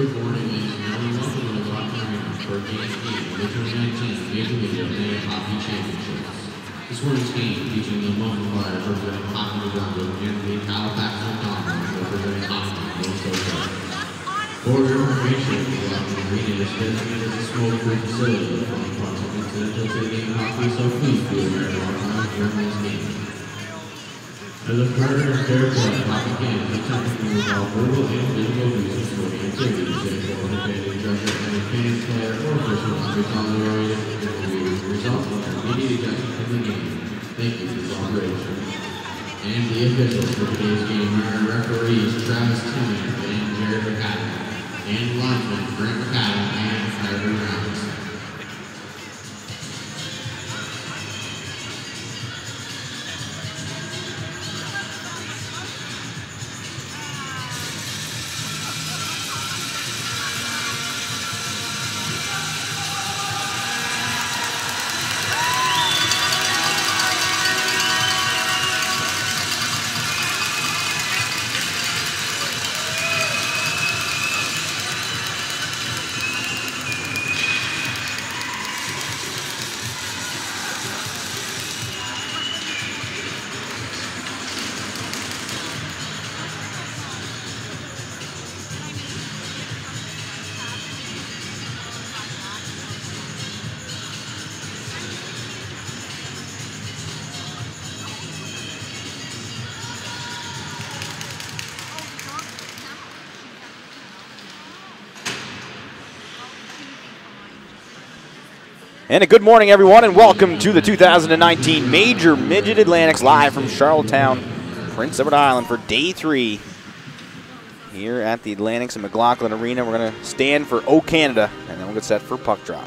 Good morning, and. Welcome to the Rock for Game 8 the 2019 Major League Hockey Championships. This morning's game featuring the Moncton Flyers representing Hockey Brunswick and the Halifax Montgomery representing Hockey Scotia. For your information, the Rock Arena is designated as a smoke-free facility from possible incidental to the game hockey, so please be aware of our time during this game. Of fair play, hockey games may typically involve verbal and physical abuse of sporting activities involve offending judgment and a fan, player, or official on retaliatory and will result in immediate ejections from the game. Thank you for cooperation. And the officials for today's game are referees Travis Timmons and Jared McAdam, and linesmen Grant McAdam and Kyrie Rounds. And a good morning, everyone, and welcome to the 2019 Major Midget Atlantics live from Charlottetown, Prince Edward Island for day three here at the Atlantics and McLaughlin Arena. We're going to stand for O Canada, and then we'll get set for puck drop.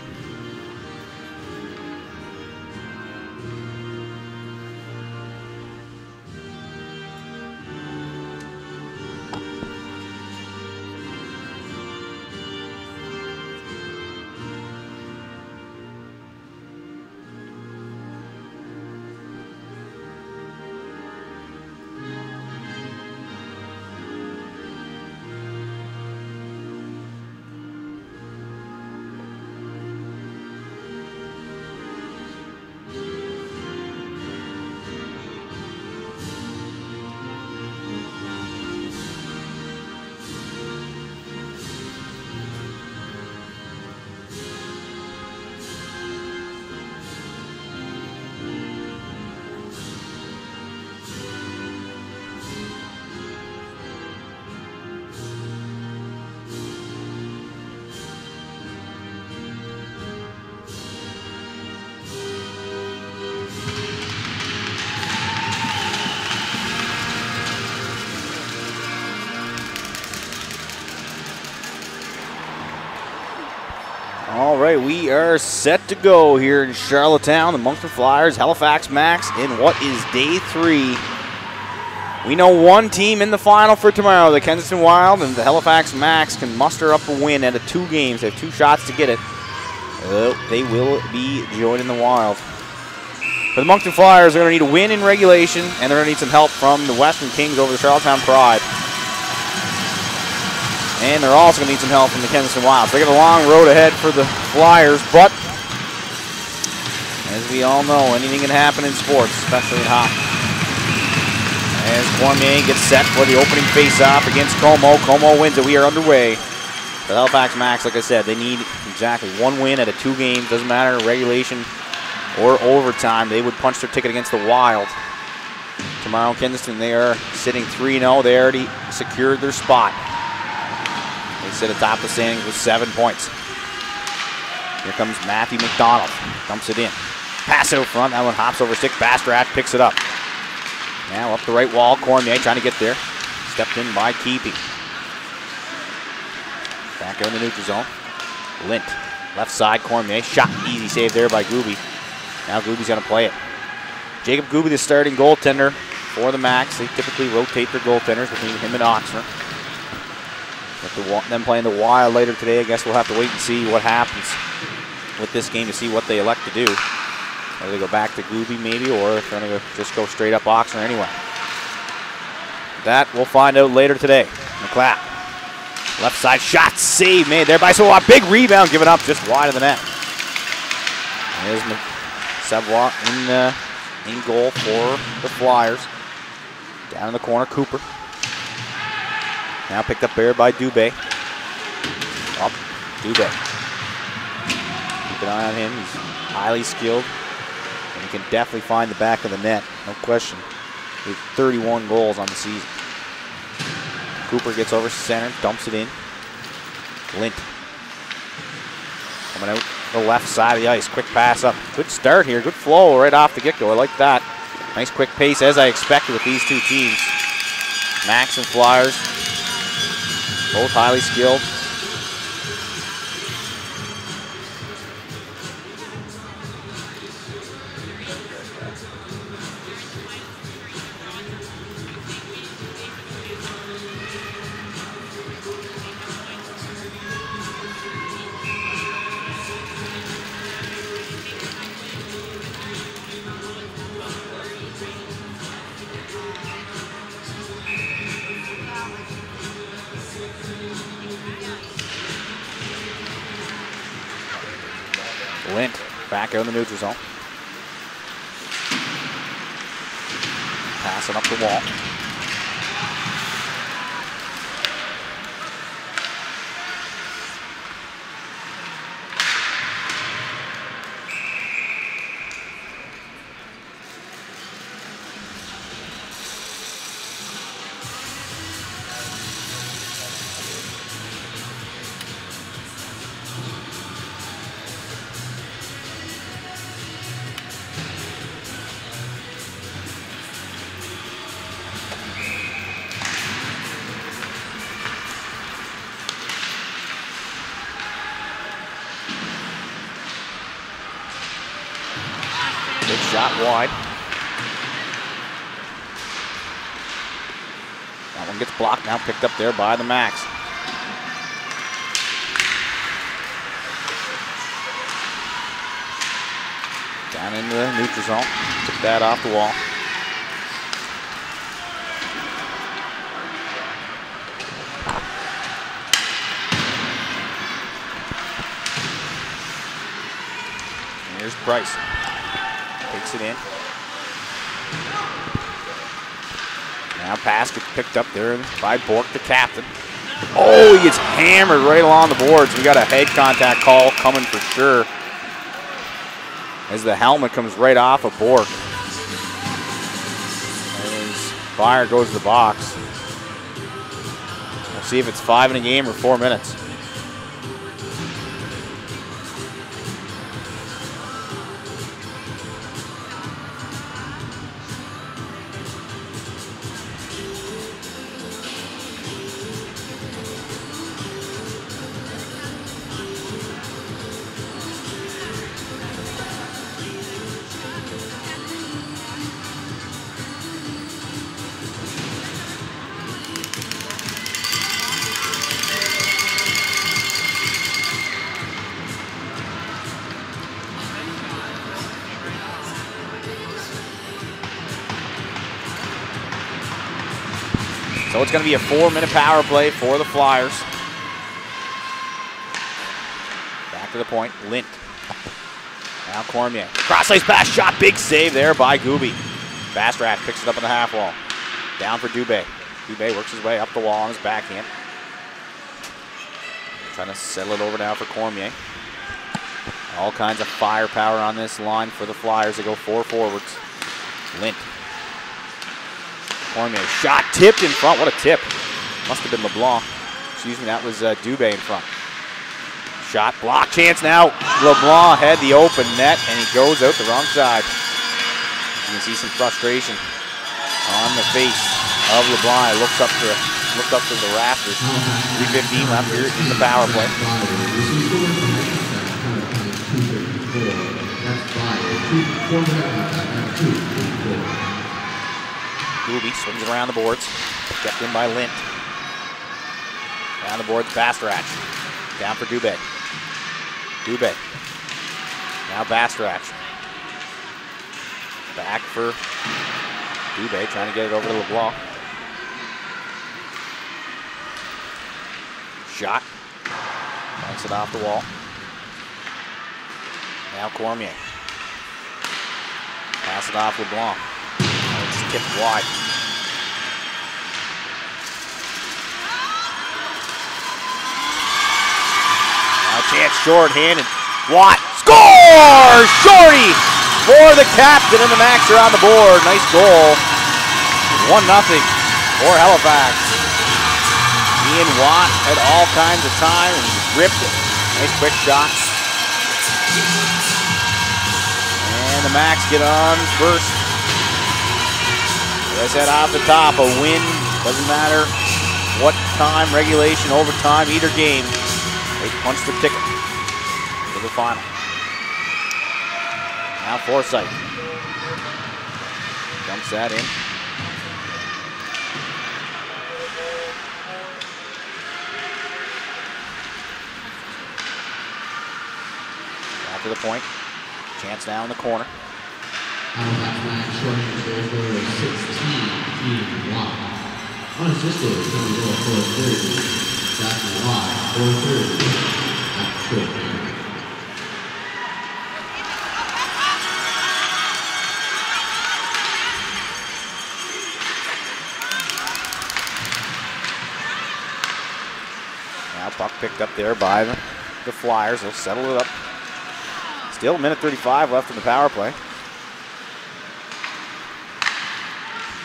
Are set to go here in Charlottetown. The Moncton Flyers, Halifax Macs, in what is day three. We know one team in the final for tomorrow, the Kensington Wild, and the Halifax Macs can muster up a win out of two games. They have two shots to get it. Uh, they will be joining the Wild. But the Moncton Flyers are going to need a win in regulation, and they're going to need some help from the Western Kings over the Charlottetown Pride. And they're also going to need some help from the Kensington Wilds. They got a long road ahead for the Flyers, but as we all know, anything can happen in sports, especially in hockey. As Cormier gets set for the opening face-off against Como. Como wins it. We are underway. The Halifax Macs, like I said, they need exactly one win out of two games. Doesn't matter regulation or overtime. They would punch their ticket against the Wild. Tomorrow in Kensington, they are sitting 3-0. They already secured their spot. They sit atop the standings with seven points. Here comes Matthew McDonald. Dumps it in. Pass out front. That one hops over stick. Bastrat picks it up. Now up the right wall. Cormier trying to get there. Stepped in by Keeping. Back out in the neutral zone. Lint. Left side. Cormier. Shot. Easy save there by Gooby. Now Gooby's going to play it. Jacob Gooby, the starting goaltender for the Macs. They typically rotate their goaltenders between him and Oxner. The, them playing the Wild later today, I guess we'll have to wait and see what happens with this game to see what they elect to do. Whether they go back to Gooby maybe, or if they're going to just go straight up Oxner anyway. That we'll find out later today. McLeod Left side shot, save made there by Savoie. Big rebound given up just wide of the net. There's Savoie in, uh, in goal for the Flyers. Down in the corner, Cooper. Now picked up there by Dubé. Up, Dubé. Keep an eye on him. He's highly skilled. And he can definitely find the back of the net, no question. Has 31 goals on the season. Cooper gets over center, dumps it in. Lint. Coming out the left side of the ice. Quick pass up. Good start here. Good flow right off the get-go. I like that. Nice quick pace as I expected with these two teams. Macs and Flyers. Both highly skilled. Neutral zone. Passing up the wall. Picked up there by the Macs. Down into the neutral zone. Took that off the wall. Here's Bryce. Takes it in. Now pass gets picked up there by Bork, the captain. Oh, he gets hammered right along the boards. We got a head contact call coming for sure. As the helmet comes right off of Bork. As Fire goes to the box. We'll see if it's five in a game or four minutes. It's going to be a four-minute power play for the Flyers. Back to the point, Lint. Now Cormier. Cross ice pass shot, big save there by Gooby. Fast Rat picks it up in the half wall. Down for Dubé. Dubé works his way up the wall on his backhand. Trying to settle it over now for Cormier. All kinds of firepower on this line for the Flyers. They go four forwards. Lint Cormier shot tipped in front. What a tip. Must have been LeBlanc. Excuse me, that was uh, Dubé in front. Shot block chance now. LeBlanc had the open net and he goes out the wrong side. You can see some frustration on the face of LeBlanc. Looks up to looks up to the rafters. 315 left here in the power play. That's fire. Two, four minutes. That's two. Four. Gooby swings around the boards. Kept in by Lint. Down the boards, Bastarac. Down for Dubé. Dubé. Now Bastarac. Back for Dubé, trying to get it over to LeBlanc. Banks it off the wall. Now Cormier. Pass it off LeBlanc. It's wide. Now chance short-handed. Watt scores! Shorty for the captain, and the Macs are on the board. Nice goal. 1 0 for Halifax. Ian Watt had all kinds of time and ripped it. Nice quick shots. And the Macs get on first. As I said off the top, a win doesn't matter what time, regulation, overtime, either game. They punch the ticket to the final. Now Forsyth dumps that in. To the point. Chance now in the corner. Halifax Macs shorting his goal scorer of 16, Ian Watt. Unassisted, coming goal for a third. Jackson Watt, for a third. At short. Now puck picked up there by the, the Flyers. They'll settle it up. Still a minute 35 left in the power play.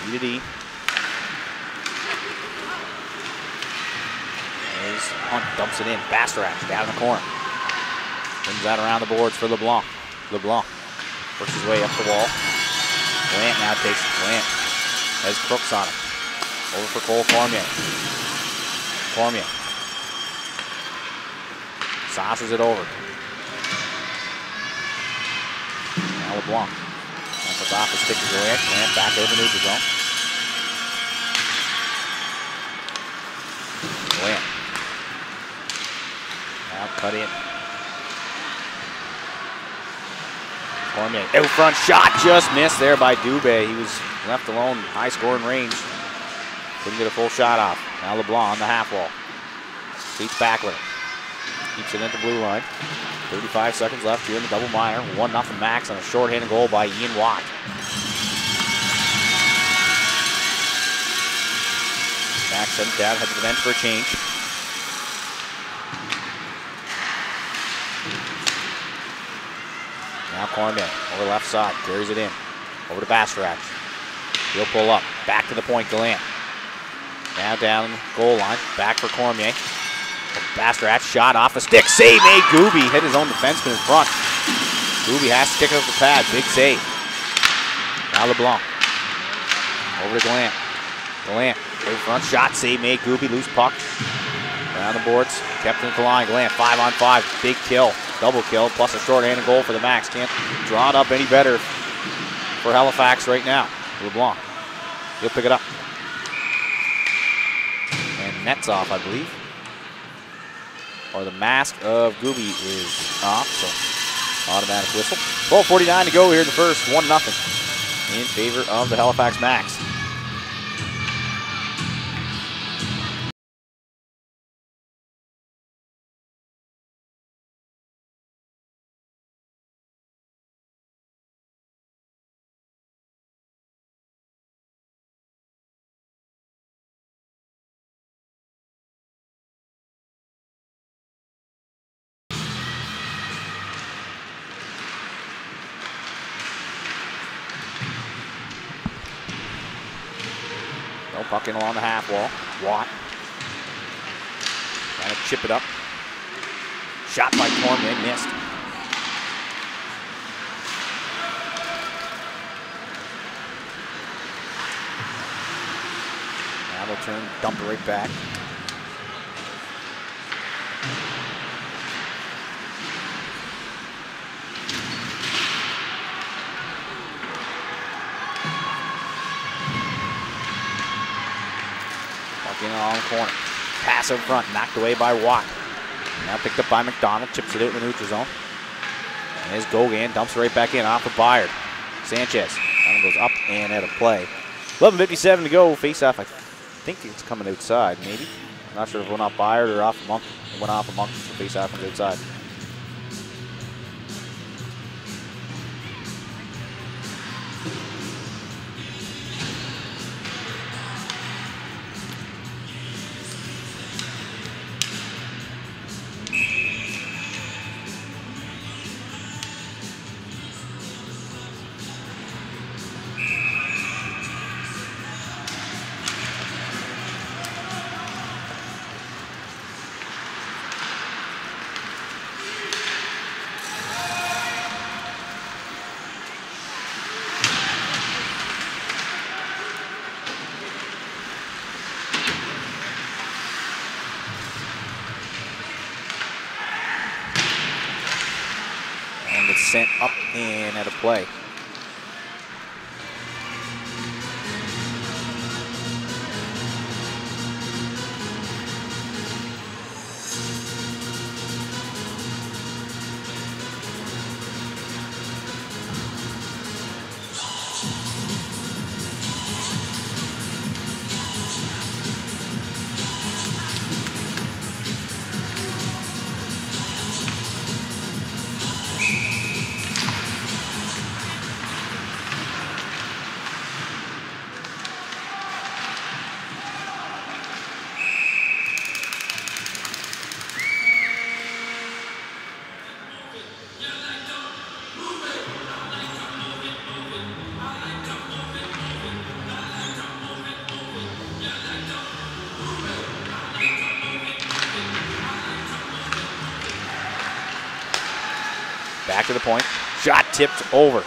D to D. As Hunt dumps it in. Bastarac down in the corner. Brings that around the boards for LeBlanc. LeBlanc works his way up the wall. Lant now takes it. Lant has Crooks on him. Over for Cole Cormier. Cormier saucers it over. Now LeBlanc. That's off his stick to Grant. Grant back over neutral zone. Grant. Now cut in. Cormier. Out front shot just missed there by Dubé. He was left alone, high scoring range. Couldn't get a full shot off. Now LeBlanc on the half wall. Beats back with it. Keeps it at the blue line. 35 seconds left here in the double minor. 1 0 Macs on a short-handed goal by Ian Watt. Macs sent down, head to the bench for a change. Now Cormier over left side, carries it in. Over to Bastarac. He'll pull up. Back to the point, Gallant. Now down goal line. Back for Cormier. Bastarac shot off a stick. Save made. Gooby hit his own defenseman in front. Gooby has to kick off the pad. Big save. Now LeBlanc. Over to Gallant. Gallant. In front shot. Save made. Gooby loose puck. Around the boards. Kept at the line. Gallant five on five. Big kill. Double kill. Plus a short-handed goal for the Macs. Can't draw it up any better for Halifax right now. LeBlanc. He'll pick it up. And nets off, I believe or the mask of Gooby is off, so automatic whistle. 12.49 to go here in the first, 1 0 in favor of the Halifax Macs. Puck in along the half wall. Watt. Trying to chip it up. Shot by Cormier, missed. Now they'll turn, dump it right back. The corner. Pass up front, knocked away by Watt. Now picked up by McDonald, chips it out in the neutral zone. And his Gogan dumps right back in off of Byard. Sanchez. Goes up and out of play. 11.57 to go. Face off, I think it's coming outside, maybe. Not sure if it went off Byard or off of Monk. It went off a Monk. The face off the outside. Tipped over.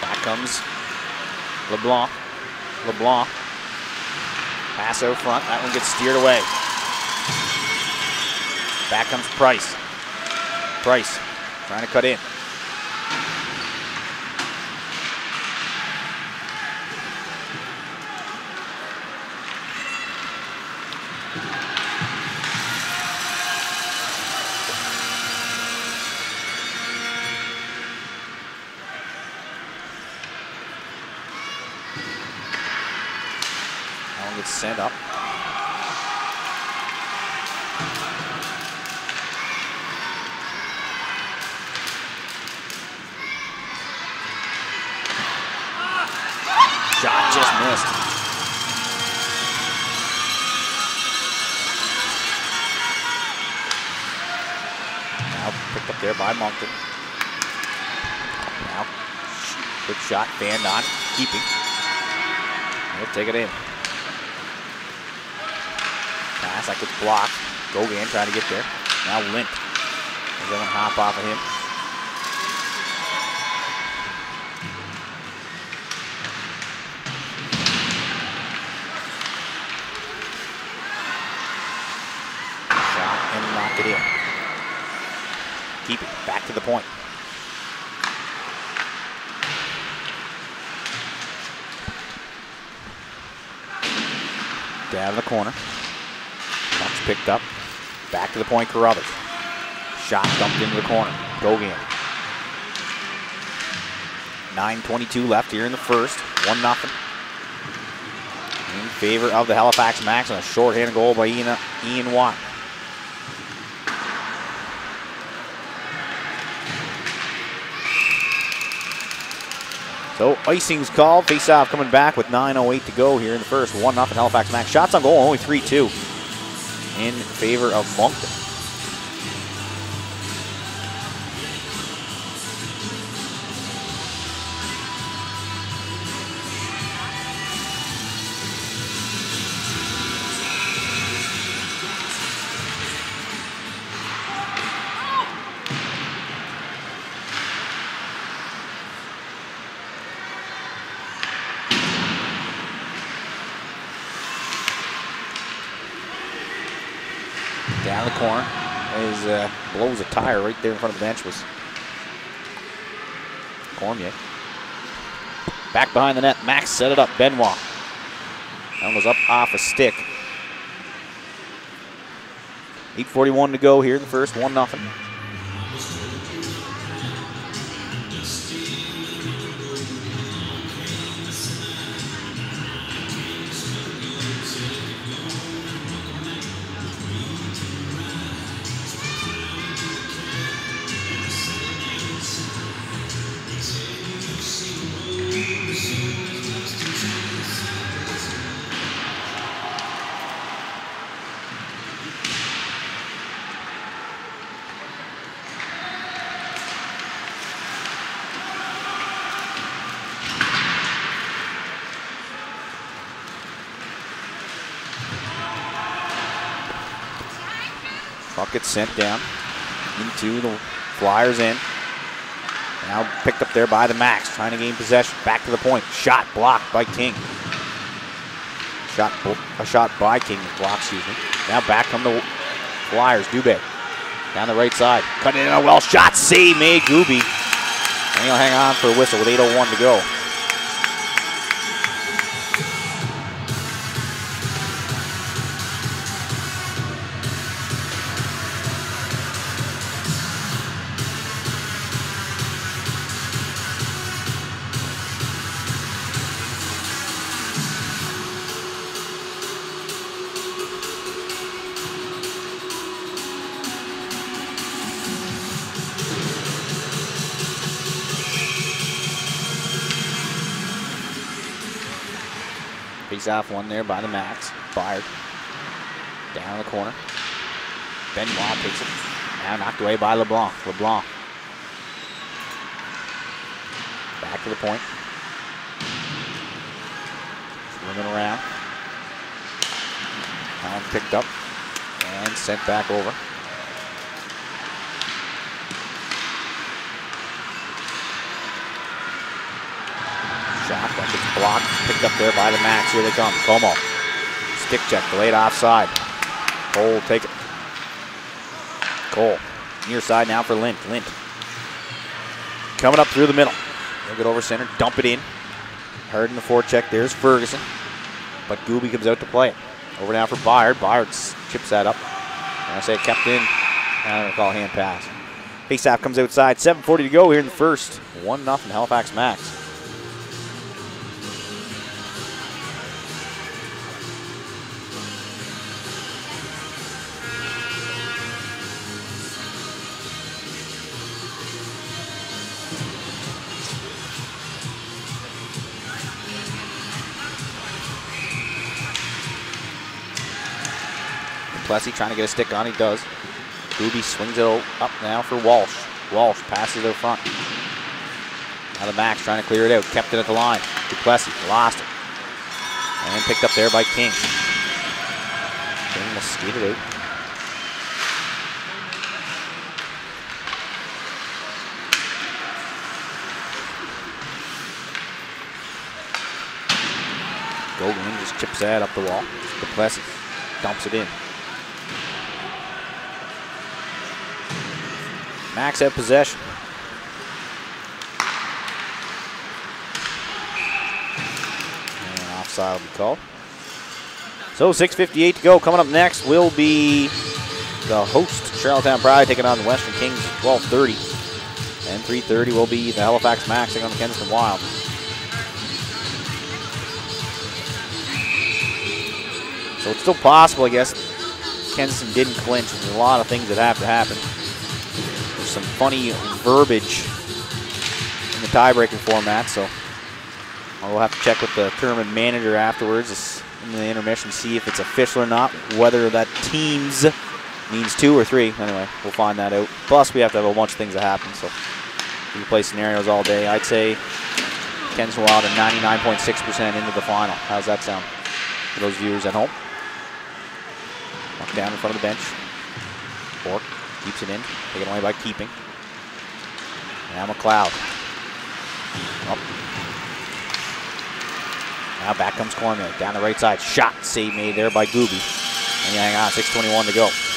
Back comes LeBlanc. LeBlanc. Pass out front. That one gets steered away. Back comes Price. Price trying to cut in. Moncton. Now, good shot, band on, keeping. He'll take it in. Pass that gets blocked. Gogan trying to get there. Now Lint. Is going to hop off of him. Shot and knock it in. Keep it back to the point. Down the corner. Up. Back to the point, Carruthers. Shot dumped into the corner. Go Gogan. 9.22 left here in the first. 1 nothing. In favor of the Halifax Macs and a shorthanded goal by Ian, Ian Watt. So icing's called. Face-off coming back with 9.08 to go here in the first. 1 0 Halifax Macs. Shots on goal, only 3 2 in favor of Moncton. Right there in front of the bench was Cormier. Back behind the net. Macs set it up. Benoit. That was up off a stick. 8.41 to go here in the first. 1 nothing. Sent down into the Flyers in. Now picked up there by the Macs, trying to gain possession. Back to the point. Shot blocked by King. Shot a shot by King blocked, excuse me. Now back come the Flyers. Dubé down the right side. Cutting in a well shot. Save made Gooby. And he'll hang on for a whistle with 8.01 to go. Off one there by the Macs. Fired. Down the corner. Benoit takes it. Now knocked away by LeBlanc. LeBlanc. Back to the point. Swimming around. Allen picked up and sent back over. Shot blocked, picked up there by the Macs. Here they come. Como. Stick check, delayed offside. Cole take it. Cole. Near side now for Lint. Lint. Coming up through the middle. They'll get over center, dump it in. Heard in the forecheck. There's Ferguson. But Gooby comes out to play it. Over now for Byard. Byard chips that up. And I say it kept in. I don't call hand pass. Faceoff comes outside. 7.40 to go here in the first. 1 0 Halifax Macs. Plessy trying to get a stick on. He does. Gooby swings it up now for Walsh. Walsh passes it out front. Now the Macs trying to clear it out. Kept it at the line. Duplessis lost it. And picked up there by King. King will skate it out. Gogolin just chips that up the wall. Duplessis dumps it in. Macs have possession. And offside will be called. So 6.58 to go. Coming up next will be the host, Charlottetown Pride, taking on the Western Kings at 12.30. And 3.30 will be the Halifax Macs taking on the Kensington Wild. So it's still possible, I guess. Kensington didn't clinch. There's a lot of things that have to happen some funny verbiage in the tie-breaking format, so we'll have to check with the tournament manager afterwards in the intermission, see if it's official or not, whether that teams means two or three. Anyway, we'll find that out. Plus, we have to have a bunch of things that happen, so we play scenarios all day. I'd say Kensington Wild are 99.6% into the final. How's that sound for those viewers at home? Walk down in front of the bench. Bork Keeps it in. Taken away by keeping. Now McLeod. Up. Now back comes Cormier. Down the right side. Shot save made there by Gooby. And you hang on. 6.21 to go.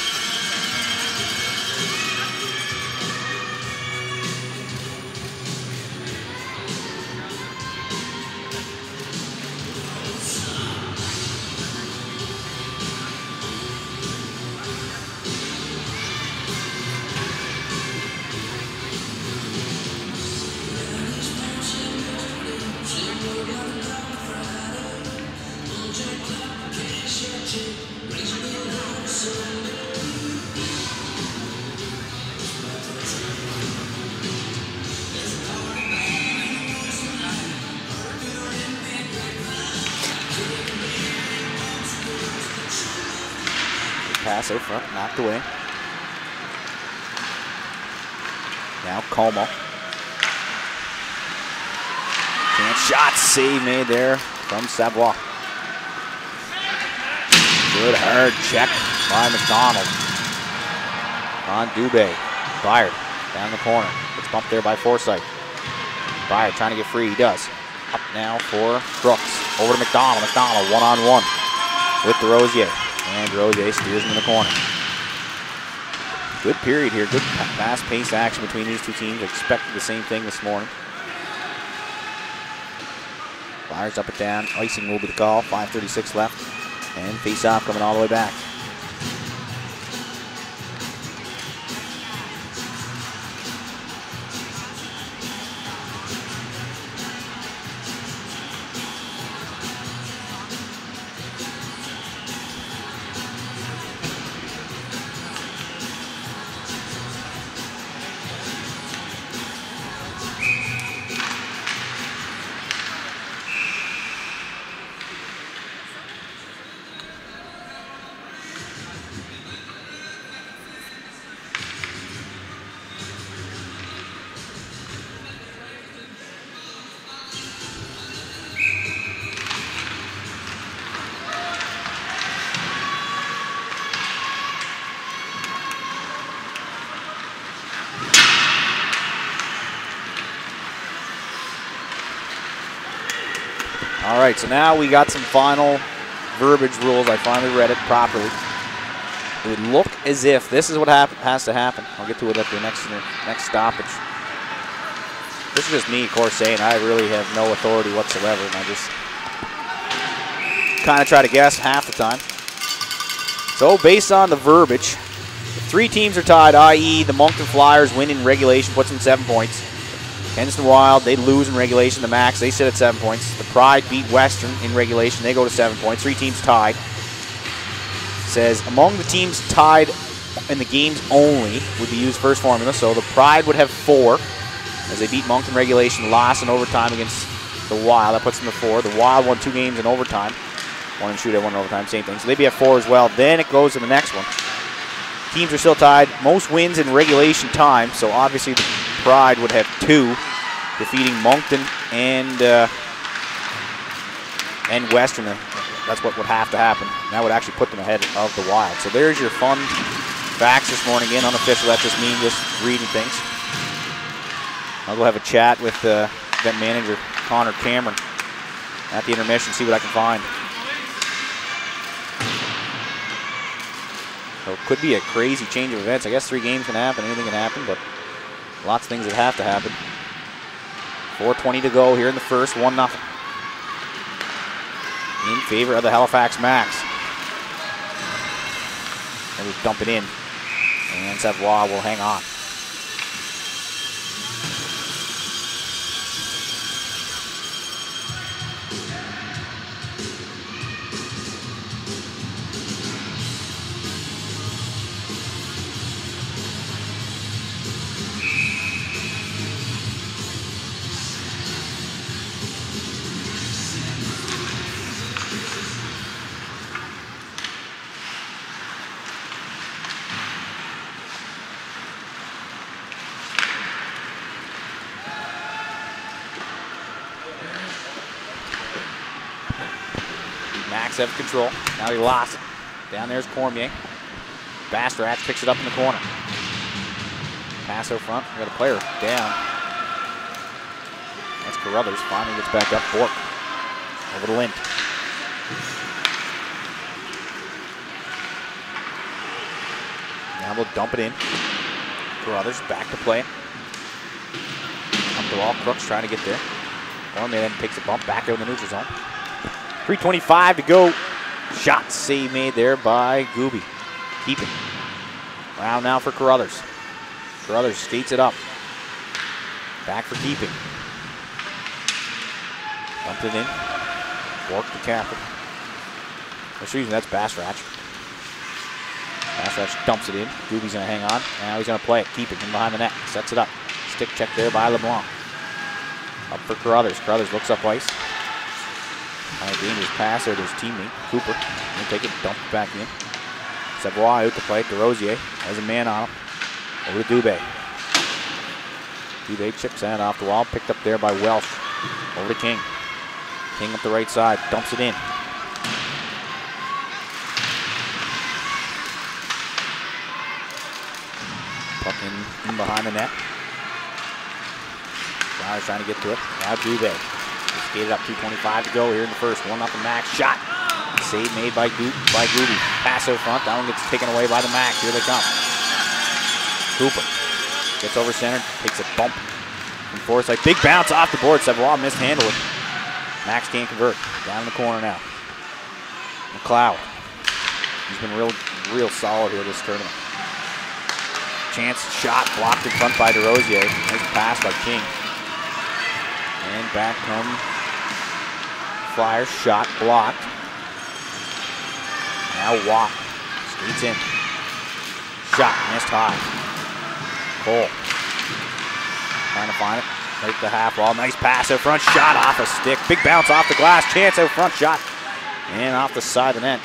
From. Good hard check by McDonald. on Dubé. Byard down the corner. Gets bumped there by Forsyth. Byard trying to get free. He does. Up now for Brooks. Over to McDonald. McDonald one on one with DeRosier. And DeRosier steers him in the corner. Good period here. Good fast paced action between these two teams. Expected the same thing this morning. Fires up and down. Icing will be the call. 5.36 left. And face off coming all the way back. Right, so now we got some final verbiage rules. I finally read it properly. It would look as if this is what happen, has to happen. I'll get to it at the next next stoppage. This is just me, of course, saying I really have no authority whatsoever, and I just kind of try to guess half the time. So, based on the verbiage, three teams are tied, i.e., the Moncton Flyers win in regulation, puts them seven points. Kensington Wild, they lose in regulation. The Macs, they sit at seven points. Pride beat Western in regulation. They go to seven points. Three teams tied. Says among the teams tied in the games only would be used first formula. So the Pride would have four as they beat Moncton regulation, lost in overtime against the Wild. That puts them to four. The Wild won two games in overtime. One in shootout, one in overtime, same thing. So they'd be at four as well. Then it goes to the next one. Teams are still tied. Most wins in regulation time. So obviously the Pride would have two, defeating Moncton and uh, and Western. That's what would have to happen. That would actually put them ahead of the Wild. So there's your fun facts this morning. Again, unofficial. That's just me just reading things. I'll go have a chat with uh, event manager Connor Cameron at the intermission, see what I can find. So it could be a crazy change of events. I guess three games can happen. Anything can happen, but Lots of things that have to happen. 4.20 to go here in the first, 1 0. In favor of the Halifax Macs. And we dump it in. And Savoie will hang on. Have control. Now he lost it. Down there's Cormier. Bastrach picks it up in the corner. Pass out front. We got a player down. That's Carruthers. Finally gets back up. Bork. Over to Lind. Now we'll dump it in. Carruthers back to play. Up the wall. Crooks trying to get there. Cormier then takes a bump back out in the neutral zone. 3.25 to go. Shot save made there by Gooby. Keeping. Round now for Carruthers. Carruthers skates it up. Back for keeping. Dumped it in. Bork the captain. Excuse me, that's Bastrach. Bastrach dumps it in. Gooby's going to hang on. Now he's going to play it. Keeping him behind the net. Sets it up. Stick check there by LeBlanc. Up for Carruthers. Carruthers looks up ice. Kind of dangerous pass there to his teammate, Cooper. Take it, dump it back in. Savoie out to play. DeRosier has a man on him. Over to Dubé. Dubé chips that off the wall, picked up there by Welsh. Over to King. King up the right side, dumps it in. Puck in, in behind the net. Flyers trying to get to it. Now. They skated up 2.25 to go here in the first. 1 nothing Macs. Shot. Save made by, Go by Goody. Pass out front. That one gets taken away by the Macs. Here they come. Cooper gets over center. Takes a bump from Forsyth. Big bounce off the board. Savoie mishandled it. Macs can't convert. Down in the corner now. McLeod. He's been real, real solid here this tournament. Chance shot blocked in front by DeRosier. Nice pass by King. And back come Flyers. Shot blocked. Now Watt skates in. Shot missed high. Cole trying to find it. Right the half wall. Nice pass out front. Shot off a stick. Big bounce off the glass. Chance out front. Shot. And off the side of the net.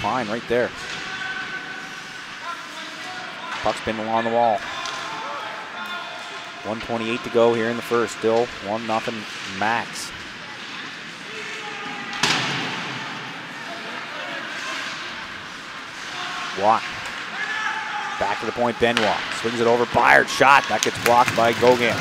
Klein right there. Puck's been along the wall. 128 to go here in the first. Still 1 nothing Macs. Watt. Back to the point, Benoit. Swings it over. Byard shot. That gets blocked by Gogan.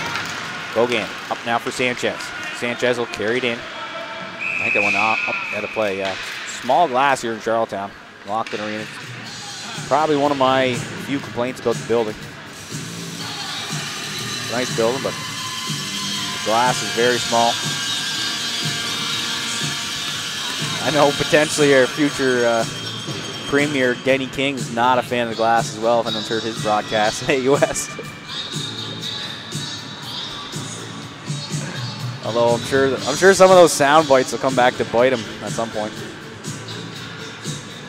Gogan up now for Sanchez. Sanchez will carry it in. I think that went up at a play, yeah. Small glass here in Charlottetown. Locked in Arena. Probably one of my few complaints about the building. Nice building, but the glass is very small. I know potentially our future uh, premier, Denny King, is not a fan of the glass as well, if anyone's heard his broadcast at AUS. Although I'm sure, I'm sure some of those sound bites will come back to bite him at some point.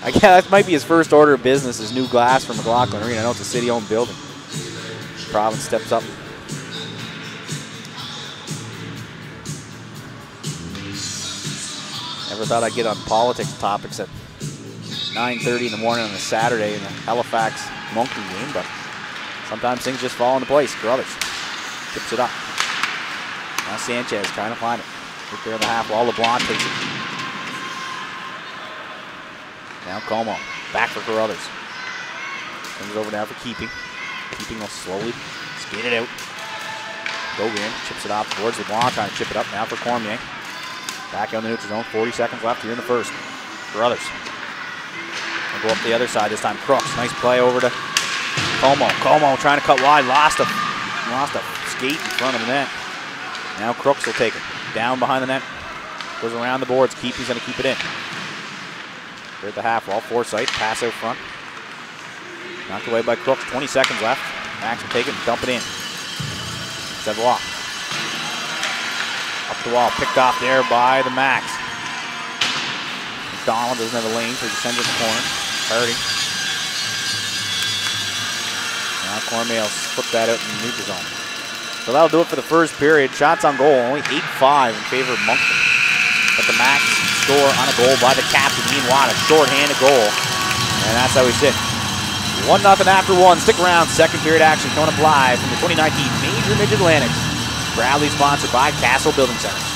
I guess that might be his first order of business is new glass for MacLauchlan Arena. I know it's a city-owned building. Province steps up. Never thought I'd get on politics topics at 9.30 in the morning on a Saturday in the Halifax Moncton game, but sometimes things just fall into place. Carruthers tips it up. Now Sanchez trying to find it. Right there in the half wall. LeBlanc takes it. Now Como. Back for Carruthers. Comes over now for Keeping. Keeping will slowly skate it out. Go in, chips it off towards LeBlanc, trying to chip it up now for Cormier. Back on the neutral zone. 40 seconds left here in the first. Carruthers. Go up the other side this time. Crooks. Nice play over to Como. Como trying to cut wide. Lost a, lost a skate in front of the net. Now Crooks will take it. Down behind the net. Goes around the boards. Keepy's going to keep it in. They're at the half wall. Forsyth. Pass out front. Knocked away by Crooks. 20 seconds left. Macs will take it and dump it in. Savoie. Up the wall. Picked off there by the Macs. McDonald doesn't have a lane, so he sends it in the corner. Hardy. Now Cormier will flip that out in the neutral zone. So that'll do it for the first period. Shots on goal, only 8-5 in favor of Moncton. But the Macs score on a goal by the captain, Ian Watt, a short-handed goal. And that's how we sit. 1 nothing after one. Stick around. Second period action coming up live from the 2019 Major Mid Atlantics. Proudly sponsored by Castle Building Centers.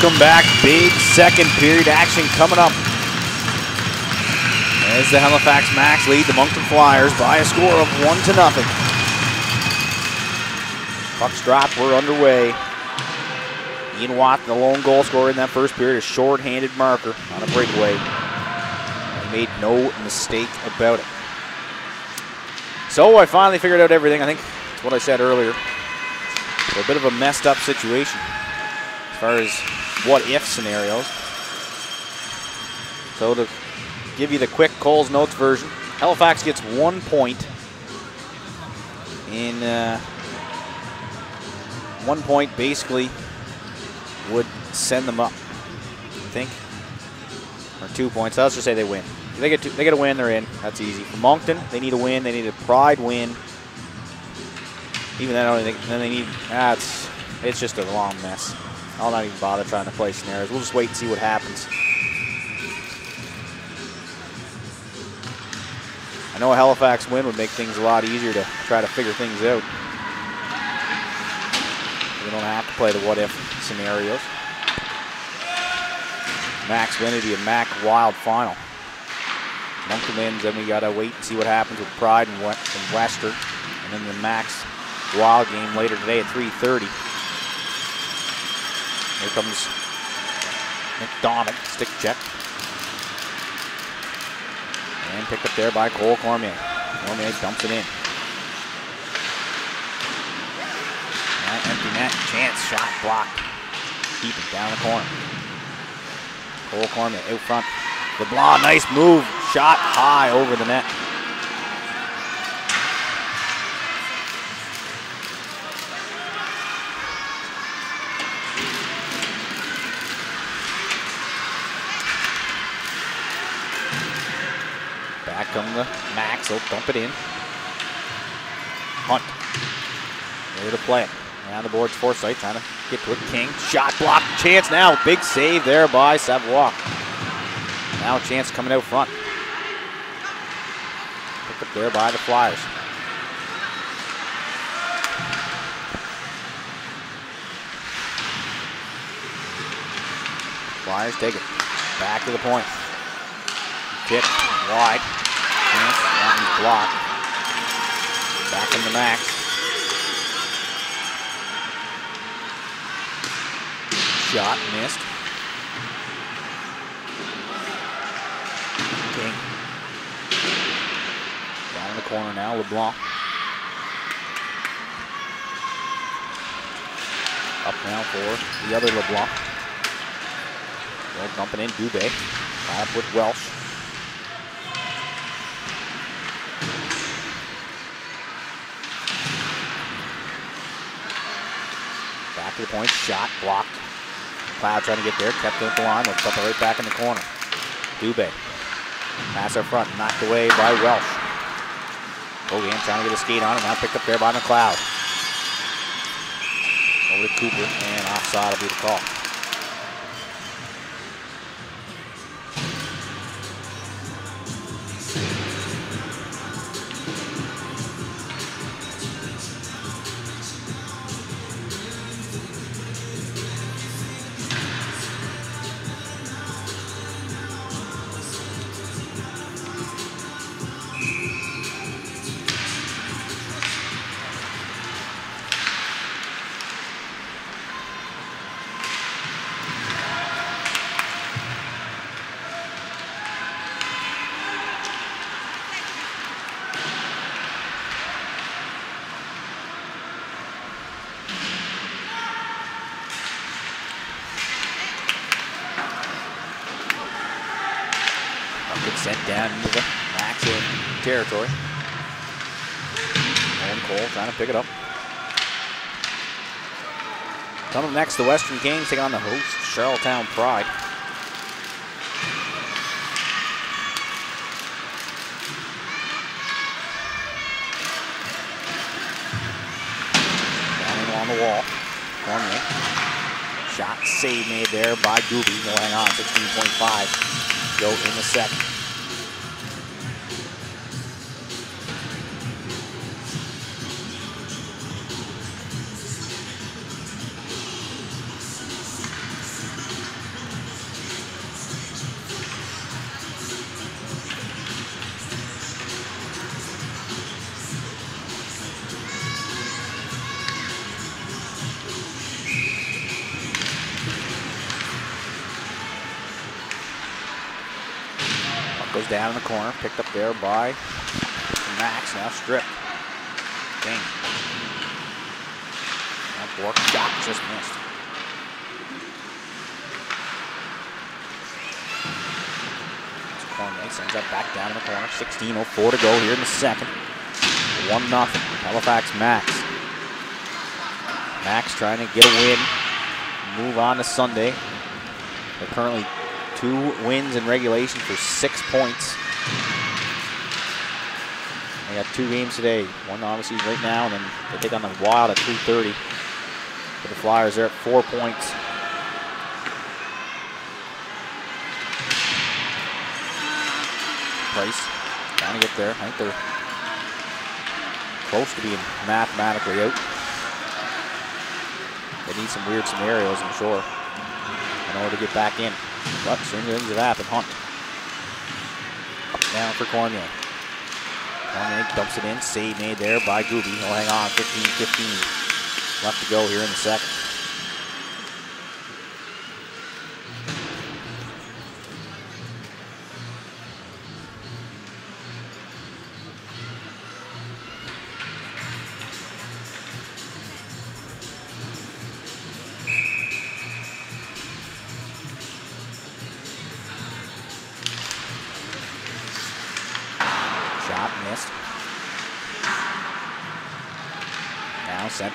Welcome back. Big second period action coming up. As the Halifax Macs lead the Moncton Flyers by a score of one to nothing. Pucks dropped, we're underway. Ian Watt, the lone goal scorer in that first period, a short-handed marker on a breakaway. He made no mistake about it. So I finally figured out everything. I think it's what I said earlier. a bit of a messed up situation as far as what if scenarios. So to give you the quick Cole's Notes version, Halifax gets one point in uh, one point basically would send them up, I think, or two points. Let's just say they win. They get to, they get a win, they're in. That's easy. For Moncton, they need a win. They need a pride win. Even then, I don't think then they need. That's ah, it's just a long mess. I'll not even bother trying to play scenarios. We'll just wait and see what happens. I know a Halifax win would make things a lot easier to try to figure things out. We don't have to play the what if scenarios. Macs it'd be Mac Wild final. Moncton wins, then we gotta wait and see what happens with Pride and, Western. And then the Macs Wild game later today at 3.30. Here comes McDonald, stick check. And picked up there by Cole Cormier. Cormier dumps it in. Now empty net, chance, shot blocked. Keep it down the corner. Cole Cormier out front. LeBlanc, nice move. Shot high over the net. Come the Macs. He'll dump it in. Hunt. Ready to play it. Down the boards, Forsyth trying to get to it. King. Shot block. Chance now. Big save there by Savoie. Now chance coming out front. Picked up there by the Flyers. Flyers take it. Back to the point. Kick wide. Blocked. Back in the Macs. Shot missed. King. Down in the corner now, LeBlanc. Up now for the other LeBlanc. They're dumping in Dubé. Up with Welsh. To the point, shot, blocked. Cloud trying to get there, kept it at the line, looks up right back in the corner. Dubé. Pass up front, knocked away by Welsh. Oh, Hogan trying to get a skate on it, now picked up there by McLeod. Over to Cooper, and offside will be the call. The Western Kings taking on the host, Charlottetown Pride. Down along the wall. Cormier. Shot save made there by Gooby. He'll hang on, 16.5. Go in the second. Corner, picked up there by Macs, now strip. King. Now Bork shot just missed. Cormier sends that back down in the corner. 16.04 to go here in the second. 1 nothing. Halifax Macs. Macs trying to get a win, move on to Sunday. They're currently two wins in regulation for six points. Got two games today. One obviously right now, and then they take on the Wild at 3:30. For the Flyers, they're at four points. Price trying to get there. I think they're close to being mathematically out. They need some weird scenarios, I'm sure, in order to get back in. But stranger things have happened. Hunt. Up down for Cormier. Cormier dumps it in. Save made there by Gooby. He'll hang on. 15-15 left to go here in the second.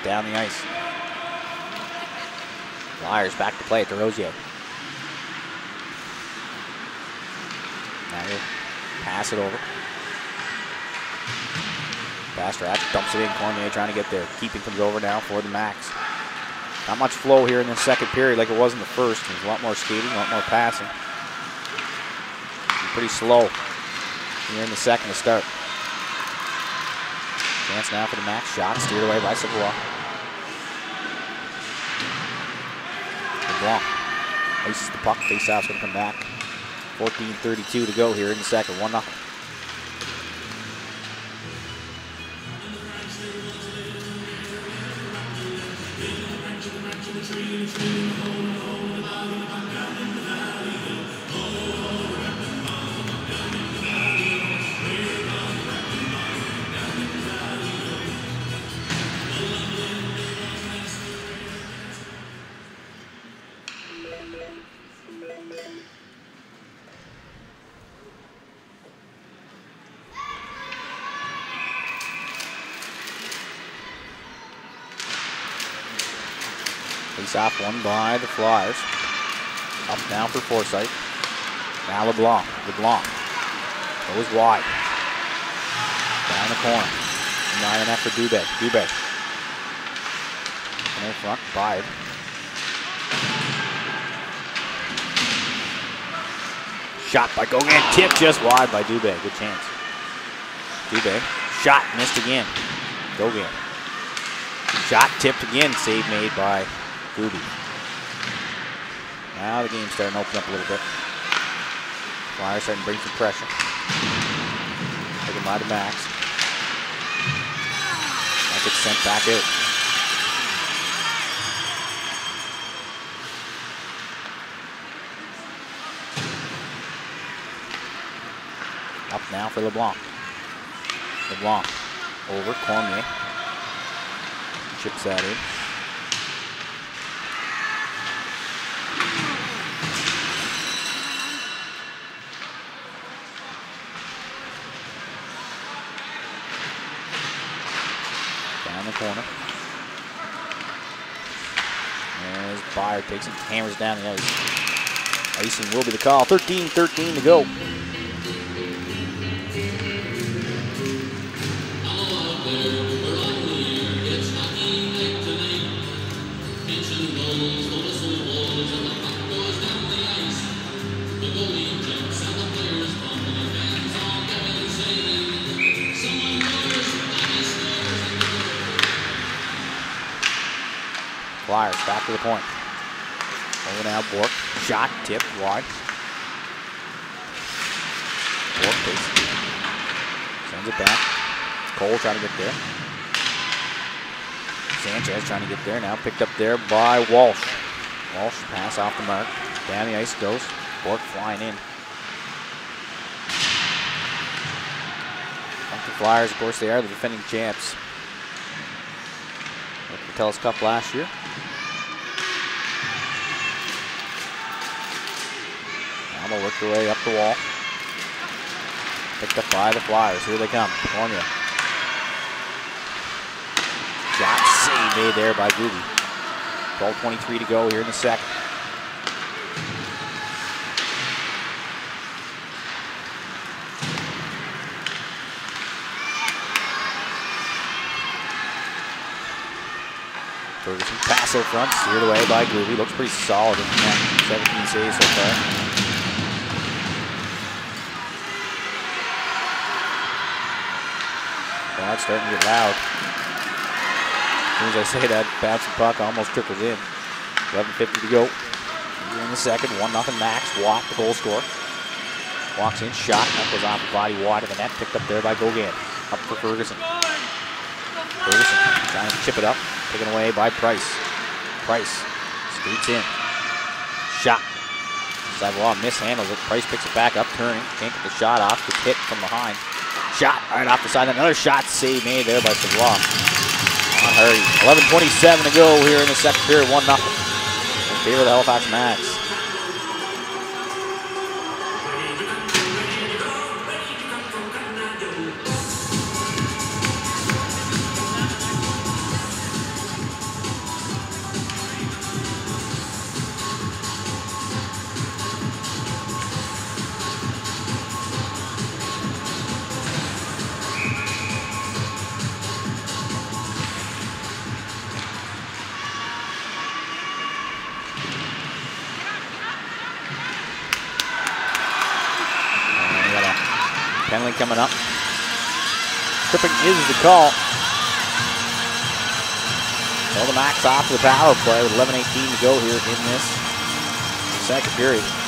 Down the ice. Flyers back to play at DeRosier. Now he'll pass it over. Bastrap dumps it in. Cormier trying to get there. Keeping comes over now for the Macs. Not much flow here in the second period like it was in the first. There's a lot more skating, a lot more passing. Pretty slow here in the second to start. Chance now for the Macs shot, steered away by Savoie. LeBlanc ices the puck, face off's gonna come back. 14.32 to go here in the second, 1 0. Flyers. Up now for Forsyth. Now LeBlanc. LeBlanc goes wide. Down the corner. Nine and after Dubé. Dubé. In front, five. Shot by Gauguin. Tip just wide by Dubé. Good chance. Dubé. Shot missed again. Gauguin. Shot tipped again. Save made by Gooby. Now the game's starting to open up a little bit. Flyers starting to bring some pressure. Taking by the Macs. That gets sent back out. Up now for LeBlanc. LeBlanc over Cormier. Chips that in. Down the corner. As Byer takes and hammers down the ice. Icing will be the call. 13-13 to go. Flyers back to the point. Now, Bork. Shot, tipped wide. Bork it. Sends it back. Cole trying to get there. Sanchez trying to get there. Now picked up there by Walsh. Walsh pass off the mark. Down the ice goes. Bork flying in. Moncton Flyers, of course, they are the defending champs. the Telus Cup last year. Now they'll work their way up the wall. Picked up by the Flyers. Here they come. Cormier. Shot save made there by Gooby. 12.23 to go here in the second. Ferguson pass out front, steered away by Gooby. Looks pretty solid in that 17 saves so far. Crowd starting to get loud. As soon as I say that, bouncing puck almost trickles in. 11.50 to go. In the second, 1 0 Macs. Watt, the goal scorer. Walks in, shot. That goes off the body wide of the net. Picked up there by Gogan. Up for Ferguson. Ferguson trying to chip it up. Taken away by Price. Price skates in. Shot. Savoie mishandles it. Price picks it back up, turning. Can't get the shot off. Gets hit from behind. Shot right off the side. Another shot save made there by Savoie. On hurry. 11.27 to go here in the second period. 1 0. In favor of the Halifax Macs. Coming up. Tripping is the call. So the Macs off the power play with 11-18 to go here in this second period.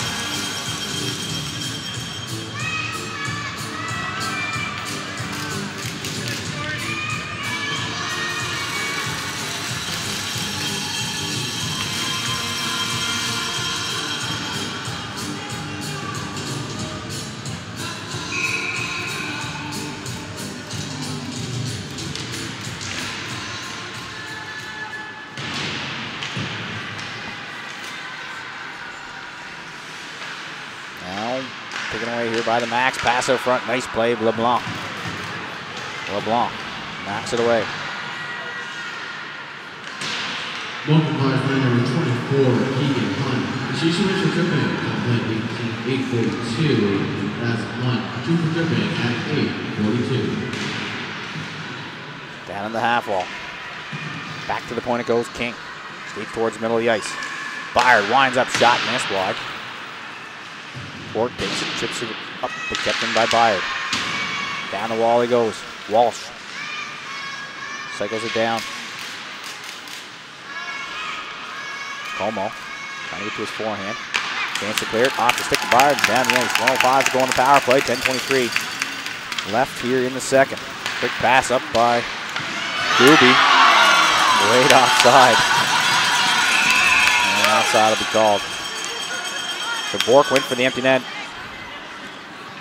By the Macs. Pass out front. Nice play, LeBlanc. LeBlanc knocks it away. Welcome by number 24, Keegan Hunt. She's for tripping, complete 842. That's one. Two for tripping at 842. Down in the half wall. Back to the point it goes King. Skates towards the middle of the ice. Byard winds up, shot, missed wide. Bork takes it, chips it up, but kept in by Byard. Down the wall he goes. Walsh. Cycles it down. Como trying to get to his forehand. Chance to clear it. Off the stick to Byard. Down the ice. 105 to go on the power play. 10-23 left here in the second. Quick pass up by Gooby. Great offside. And outside will be called. So Bork went for the empty net.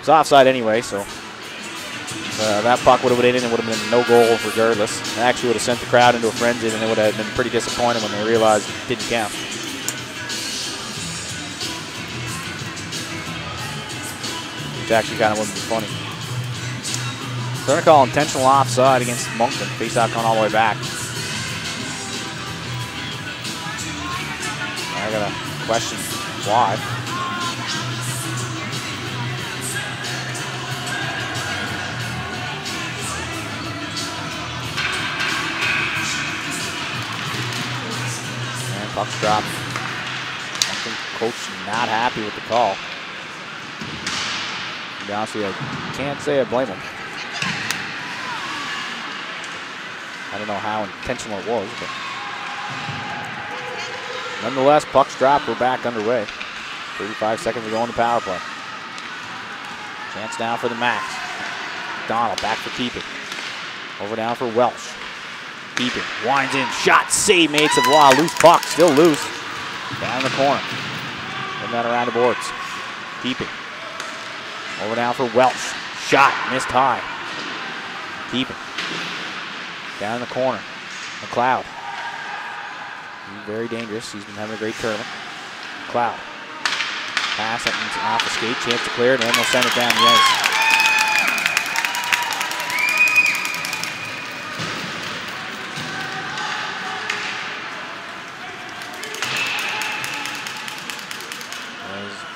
It's offside anyway, so uh, that puck would have been in and would have been no goal regardless. It actually would have sent the crowd into a frenzy and they would have been pretty disappointed when they realized it didn't count. Which actually kind of would be funny. They're going to call intentional offside against Moncton. Face out going all the way back. I got a question why. Puck's dropped. I think coach not happy with the call. To be honest with you, I can't say I blame him. I don't know how intentional it was, but nonetheless, puck's dropped. We're back underway. 35 seconds to go on the power play. Chance now for the Macs. Donald back for keeping. Over down for Welsh. Keeping. Winds in. Shot. Save made Savoie. Loose puck. Still loose. Down the corner. Putting that around the boards. Keeping. Over now for Welsh. Shot. Missed high. Keeping. Down in the corner. McLeod. Very dangerous. He's been having a great tournament. McLeod. Pass it off the skate. Chance to clear it, and they'll send it down the ice.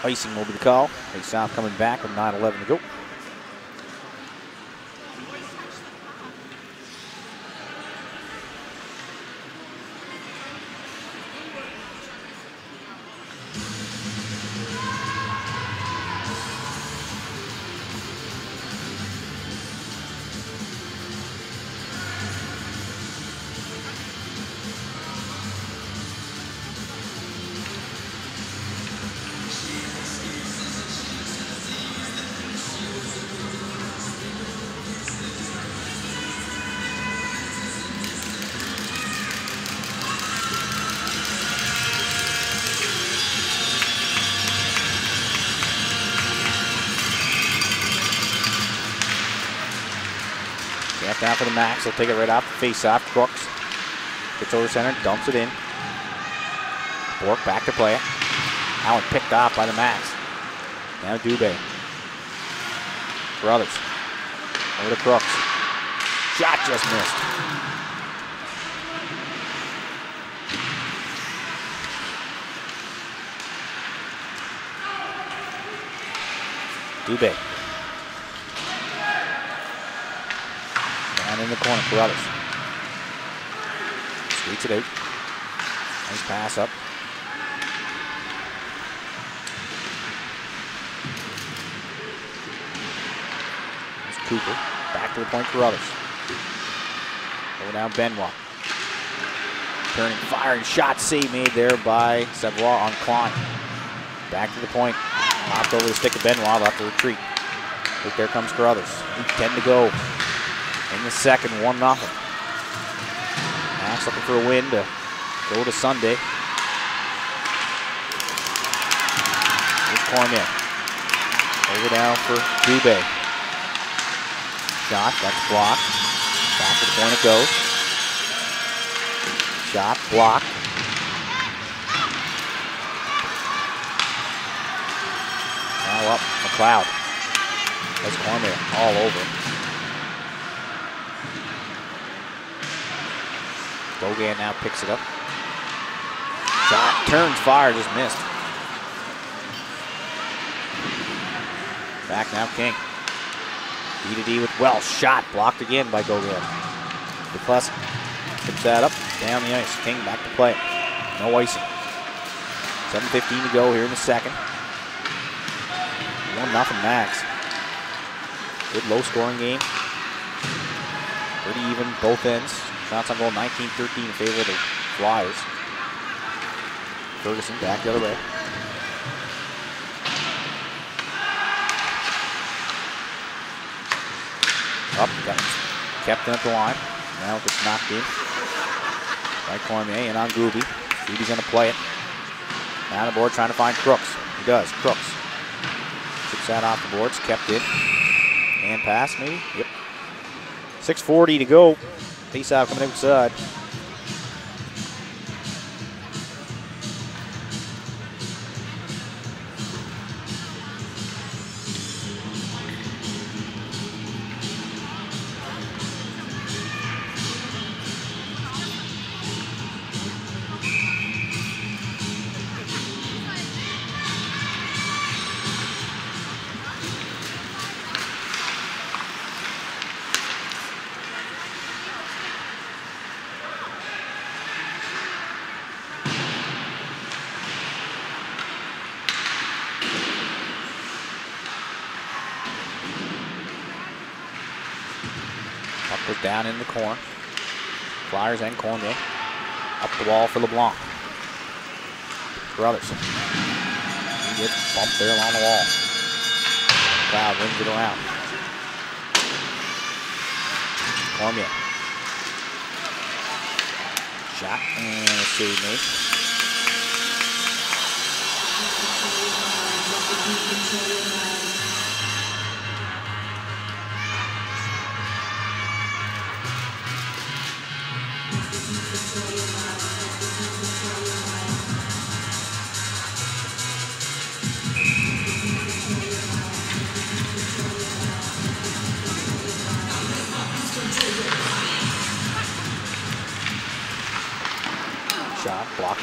Icing will be the call. Face off coming back with 9-11 to go. Down for the Macs. They'll take it right off the face-off. Crooks gets over center, dumps it in. Bork back to play it. Picked off by the Macs. Now Dubé. Brothers. Over to Crooks. Shot just missed. Dubé. In the corner, Carruthers. Skates it out. Nice pass up. There's Cooper. Back to the point, for Carruthers. Over down Benoit. Turning, firing shot save made there by Savoie on Klein. Back to the point. Popped over the stick of Benoit, left to retreat. But there comes Carruthers. 10 to go in the second, 1 0. Macs looking for a win to go to Sunday. Here's Cormier. Over down for Dubé. Shot, that's blocked. Back to the point it goes. Shot, blocked. Now up, McLeod. That's Cormier all over. Bogan now picks it up. Shot, turns, fire, just missed. Back now, King. D to D with Welsh. Shot blocked again by Gauguin. DeClesson picks that up, down the ice. King back to play. No icing. 7.15 to go here in the second. 1 nothing Macs. Good low scoring game. Pretty even both ends. Shots on goal 19-13 in favor of the Flyers. Ferguson back the other way. Up, got kept at the line. Now it gets knocked in by Cormier and on Gooby. Gooby's going to play it. Down the board trying to find Crooks. He does. Crooks. Chips that off the boards. Kept it. And pass maybe. Yep. 6.40 to go. Peace out coming outside. Corner. Flyers and Cormier. Up the wall for LeBlanc. Brothers. He gets bumped there along the wall. Cloud wins it around. Cormier. Shot and save made.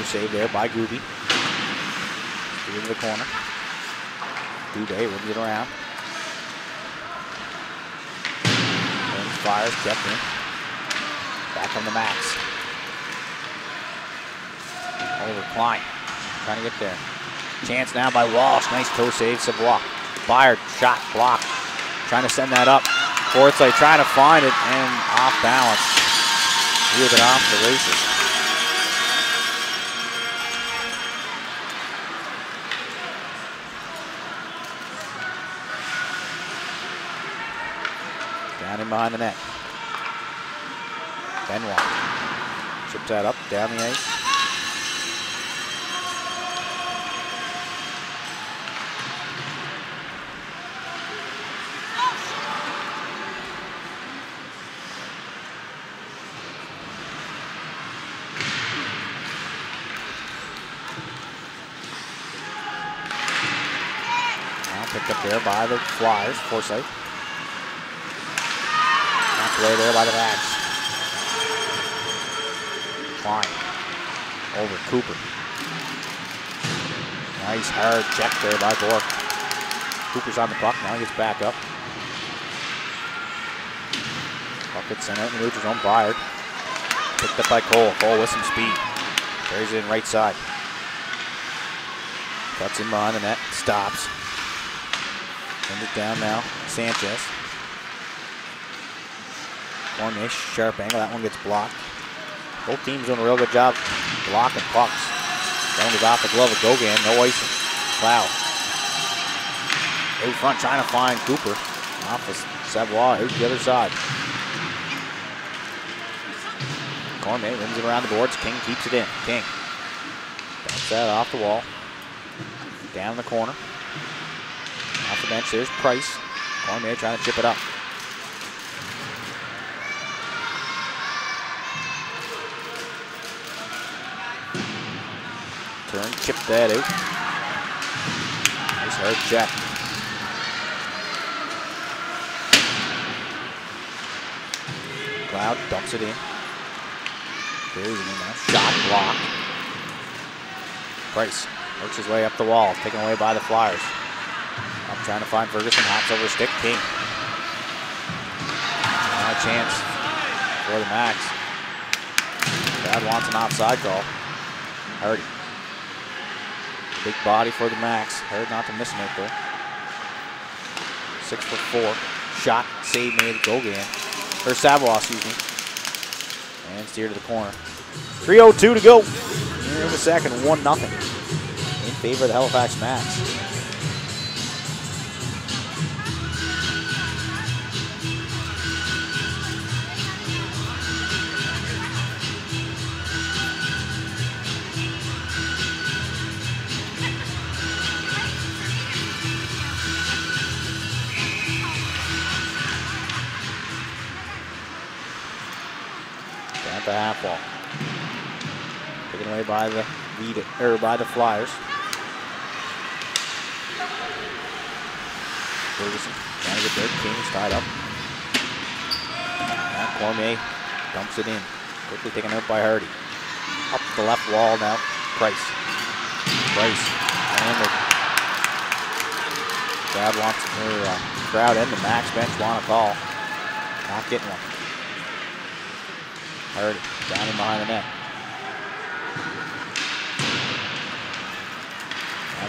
Save there by Gooby. into the corner. Dubé rims it around. And fires, kept in. Back on the Macs. Over Klein. Trying to get there. Chance now by Walsh. Nice toe save, Savoie. Fired, shot, block. Trying to send that up. Forsythe trying to find it and off balance. It off the races. In behind the net. Benoit. Chips that up, down the there by the Flyers, Forsythe. Away there by the Macs. Klein. Over Cooper. Nice hard check there by Bork. Cooper's on the puck, now he gets back up. Puck gets sent out the neutral zone, fired. Picked up by Cole, Cole with some speed. Carries it in right side. Cuts in behind the net, stops. Sends it down now. Sanchez. Cormier, sharp angle. That one gets blocked. Both teams doing a real good job blocking pucks. One is off the glove of Gogan. No icing. Clow. Out front trying to find Cooper. Off of Savoie out the other side. Cormier wins it around the boards. King keeps it in. King. Bounce that off the wall. Down the corner. Off the bench, there's Price. Cormier trying to chip it up. Chip that out. Nice hard check. Cloud dumps it in. There's now. Shot block. Price works his way up the wall, taken away by the Flyers. I'm trying to find Ferguson. Hops over stick. King. Not a chance for the Macs. Brad wants an offside call. Hardy. Big body for the Macs. Hard not to miss it there. Six foot four. Shot. Save made. Gogan. Or Savoie, excuse me. And steer to the corner. 3.02 to go. In the second. 1 nothing in favor of the Halifax Macs. By the lead or by the Flyers. Ferguson trying to get there. King's tied up. Now Cormier dumps it in. Quickly taken out by Hardy. Up the left wall now. Price. Price. And the crowd wants or uh, crowd and the Macs bench want a call. Not getting one. Hardy down in behind the net.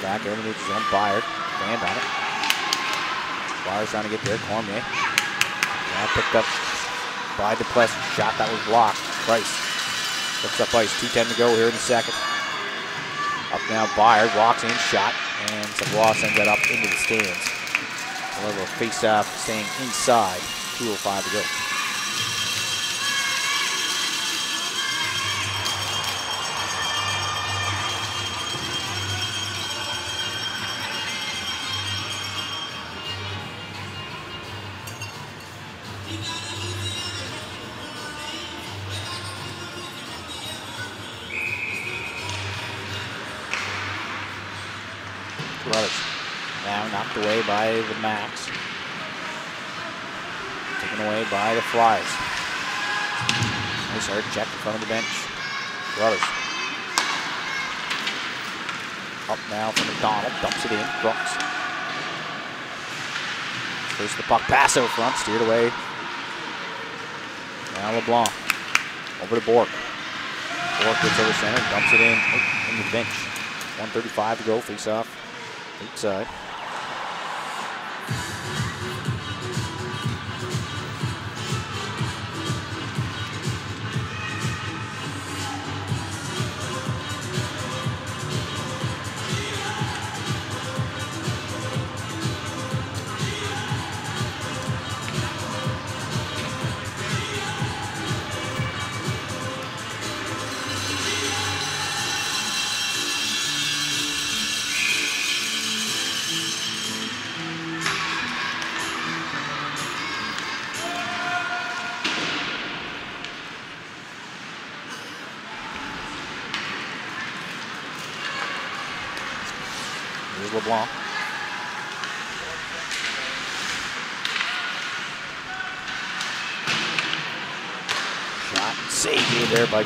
Back over to zone. Byard. Band on it. Flyers trying to get there. Cormier. Now picked up by Duplessis. Shot that was blocked. Price. Looks up ice. 2.10 to go here in the second. Up now Byard. Walks in. Shot. And Savoie sends that up into the stands. A little face-off staying inside. 2.05 to go. By the Flies. Nice hard check in front of the bench. Brothers. Up now for McDonald. Dumps it in. Brooks. First the puck pass out front. Steered away. Now LeBlanc. Over to Bork. Bork gets over center. Dumps it in. In the bench. 135 to go. Face off. Right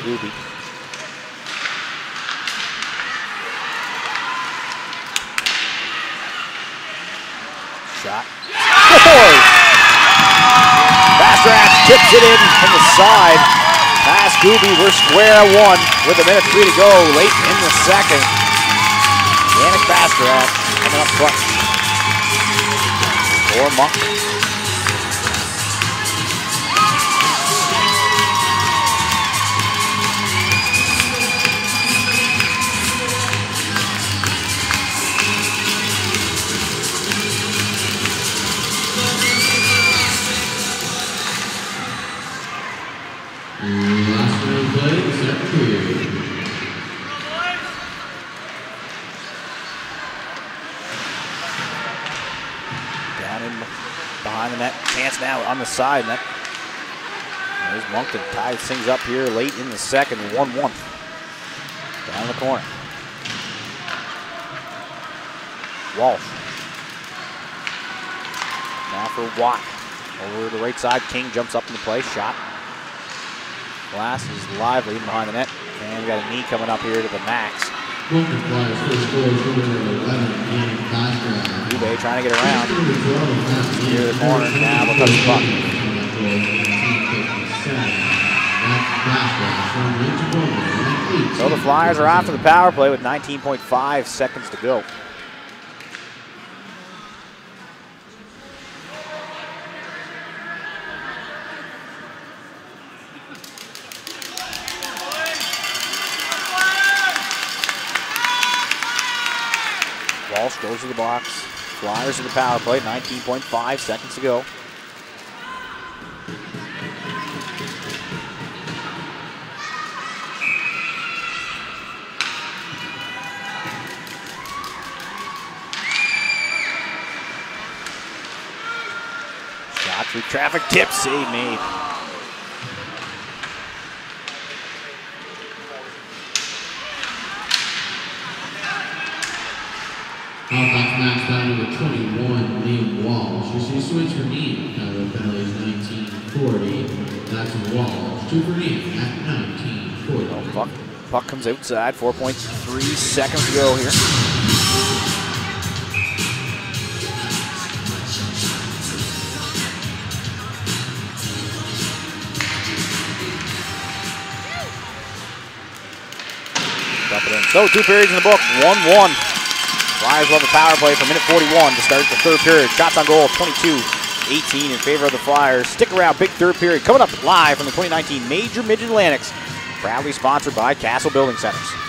made there by Gooby. Shot. Scores! Bastrach tips it in from the side. Pass Gooby. We're square one with a minute three to go late in the second. Yannick Bastrach coming up front. For Monk. Now on the side net. There's Moncton ties things up here late in the second. 1 1. Down the corner. Walsh. Now for Watt. Over the right side. King jumps up in the play. Shot. Glass is lively behind the net. And we got a knee coming up here to the Macs. Moncton Flyers first goal is number 11, Yannick Bastrach. Dubé trying to get around. Number 12, Matt Near the corner. Now they'll touch the puck. On that goal, 1957. Matt Bastrach from Winter Bowman, So the Flyers are after the power play with 19.5 seconds to go. Walsh goes to the box. Flyers in the power play, 19.5 seconds to go. Shot through traffic, tip, save made. Halifax Macs down the 21, Liam Walsh. You see, switch. Now the penalty is 1940. That's Walsh. Two for Neem at 1940. Oh, puck, puck comes outside. 4.3 seconds to go here. So two periods in the books. 1-1. Flyers have a power play for minute 41 to start the third period. Shots on goal 22-18 in favor of the Flyers. Stick around, big third period. Coming up live from the 2019 Major Mid Atlantics. Proudly sponsored by Castle Building Centers.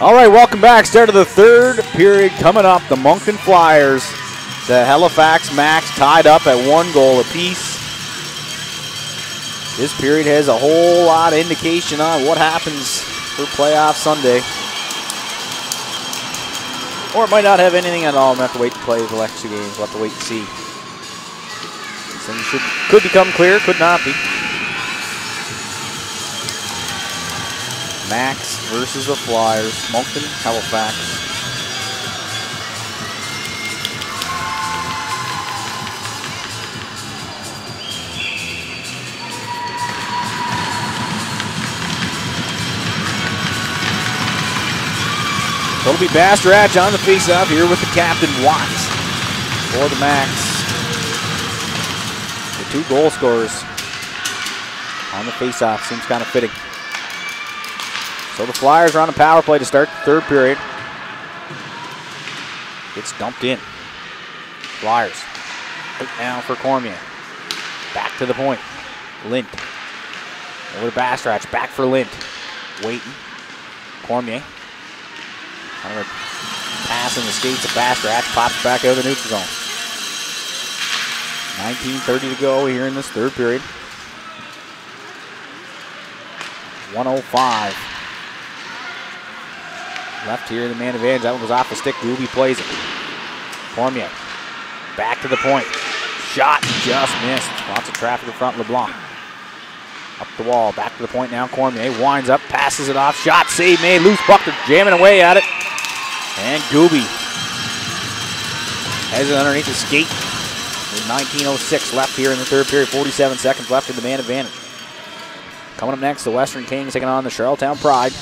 All right, welcome back. Start of the third period coming up. The Moncton Flyers, the Halifax Macs tied up at one goal apiece. This period has a whole lot of indication on what happens for playoff Sunday. Or it might not have anything at all. We have to wait to play the next two games. We'll have to wait and see. Things should, could become clear, could not be. Macs versus the Flyers. Moncton, Halifax. So it'll be Bastarache on the faceoff here with the captain Watts for the Macs. The two goal scorers on the faceoff seems kind of fitting. So the Flyers are on a power play to start the third period. Gets dumped in. Flyers. Now for Cormier. Back to the point. Lint. Over to Bastarache. Back for Lint. Waiting. Cormier. A pass in the skates of Bastarache. Pops back out of the neutral zone. 19.30 to go here in this third period. 105 left here in the man advantage. That one was off the stick. Gooby plays it. Cormier back to the point. Shot just missed. Lots of traffic in front. LeBlanc up the wall. Back to the point now. Cormier winds up, passes it off. Shot save made. Loose puck. jamming away at it. And Gooby has it underneath the skate. With 19.06 left here in the third period. 47 seconds left in the man advantage. Coming up next, the Western Kings taking on the Charlottetown Pride.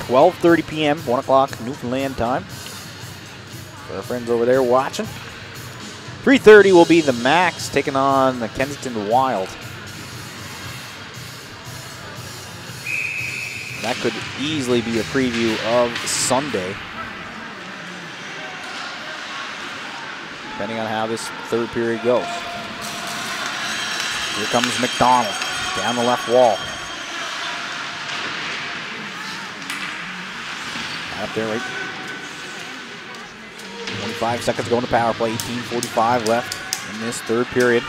12.30 p.m., 1 o'clock Newfoundland time. For our friends over there watching. 3.30 will be the Macs taking on the Kensington Wild. That could easily be a preview of Sunday. Depending on how this third period goes. Here comes McDonald down the left wall. Up there, right. 25 seconds going to power play. 18:45 left in this third period.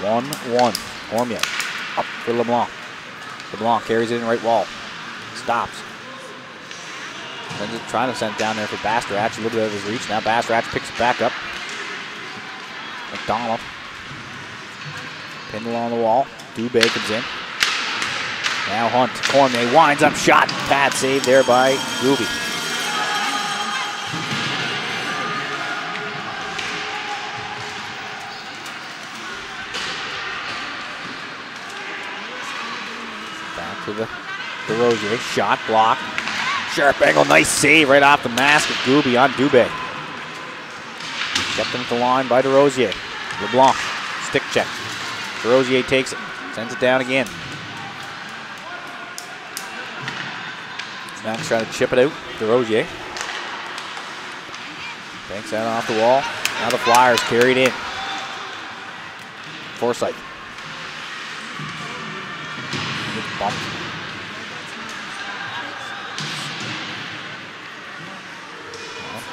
1-1. Cormier up for LeBlanc. LeBlanc carries it in right wall. Stops. Sends it, trying to send it down there for Bastarache. A little bit of his reach. Now Bastarache picks it back up. McDonald. Pinned along the wall. Dubé comes in. Now Hunt. Cormier winds up shot. Pad save there by Gooby. DeRosier. Shot block. Sharp angle. Nice save right off the mask of Gooby on Dubé. Kept him at the line by DeRosier. LeBlanc. Stick check. DeRosier takes it. Sends it down again. Max trying to chip it out. DeRosier. Banks that off the wall. Now the Flyers carried in. Forsyth.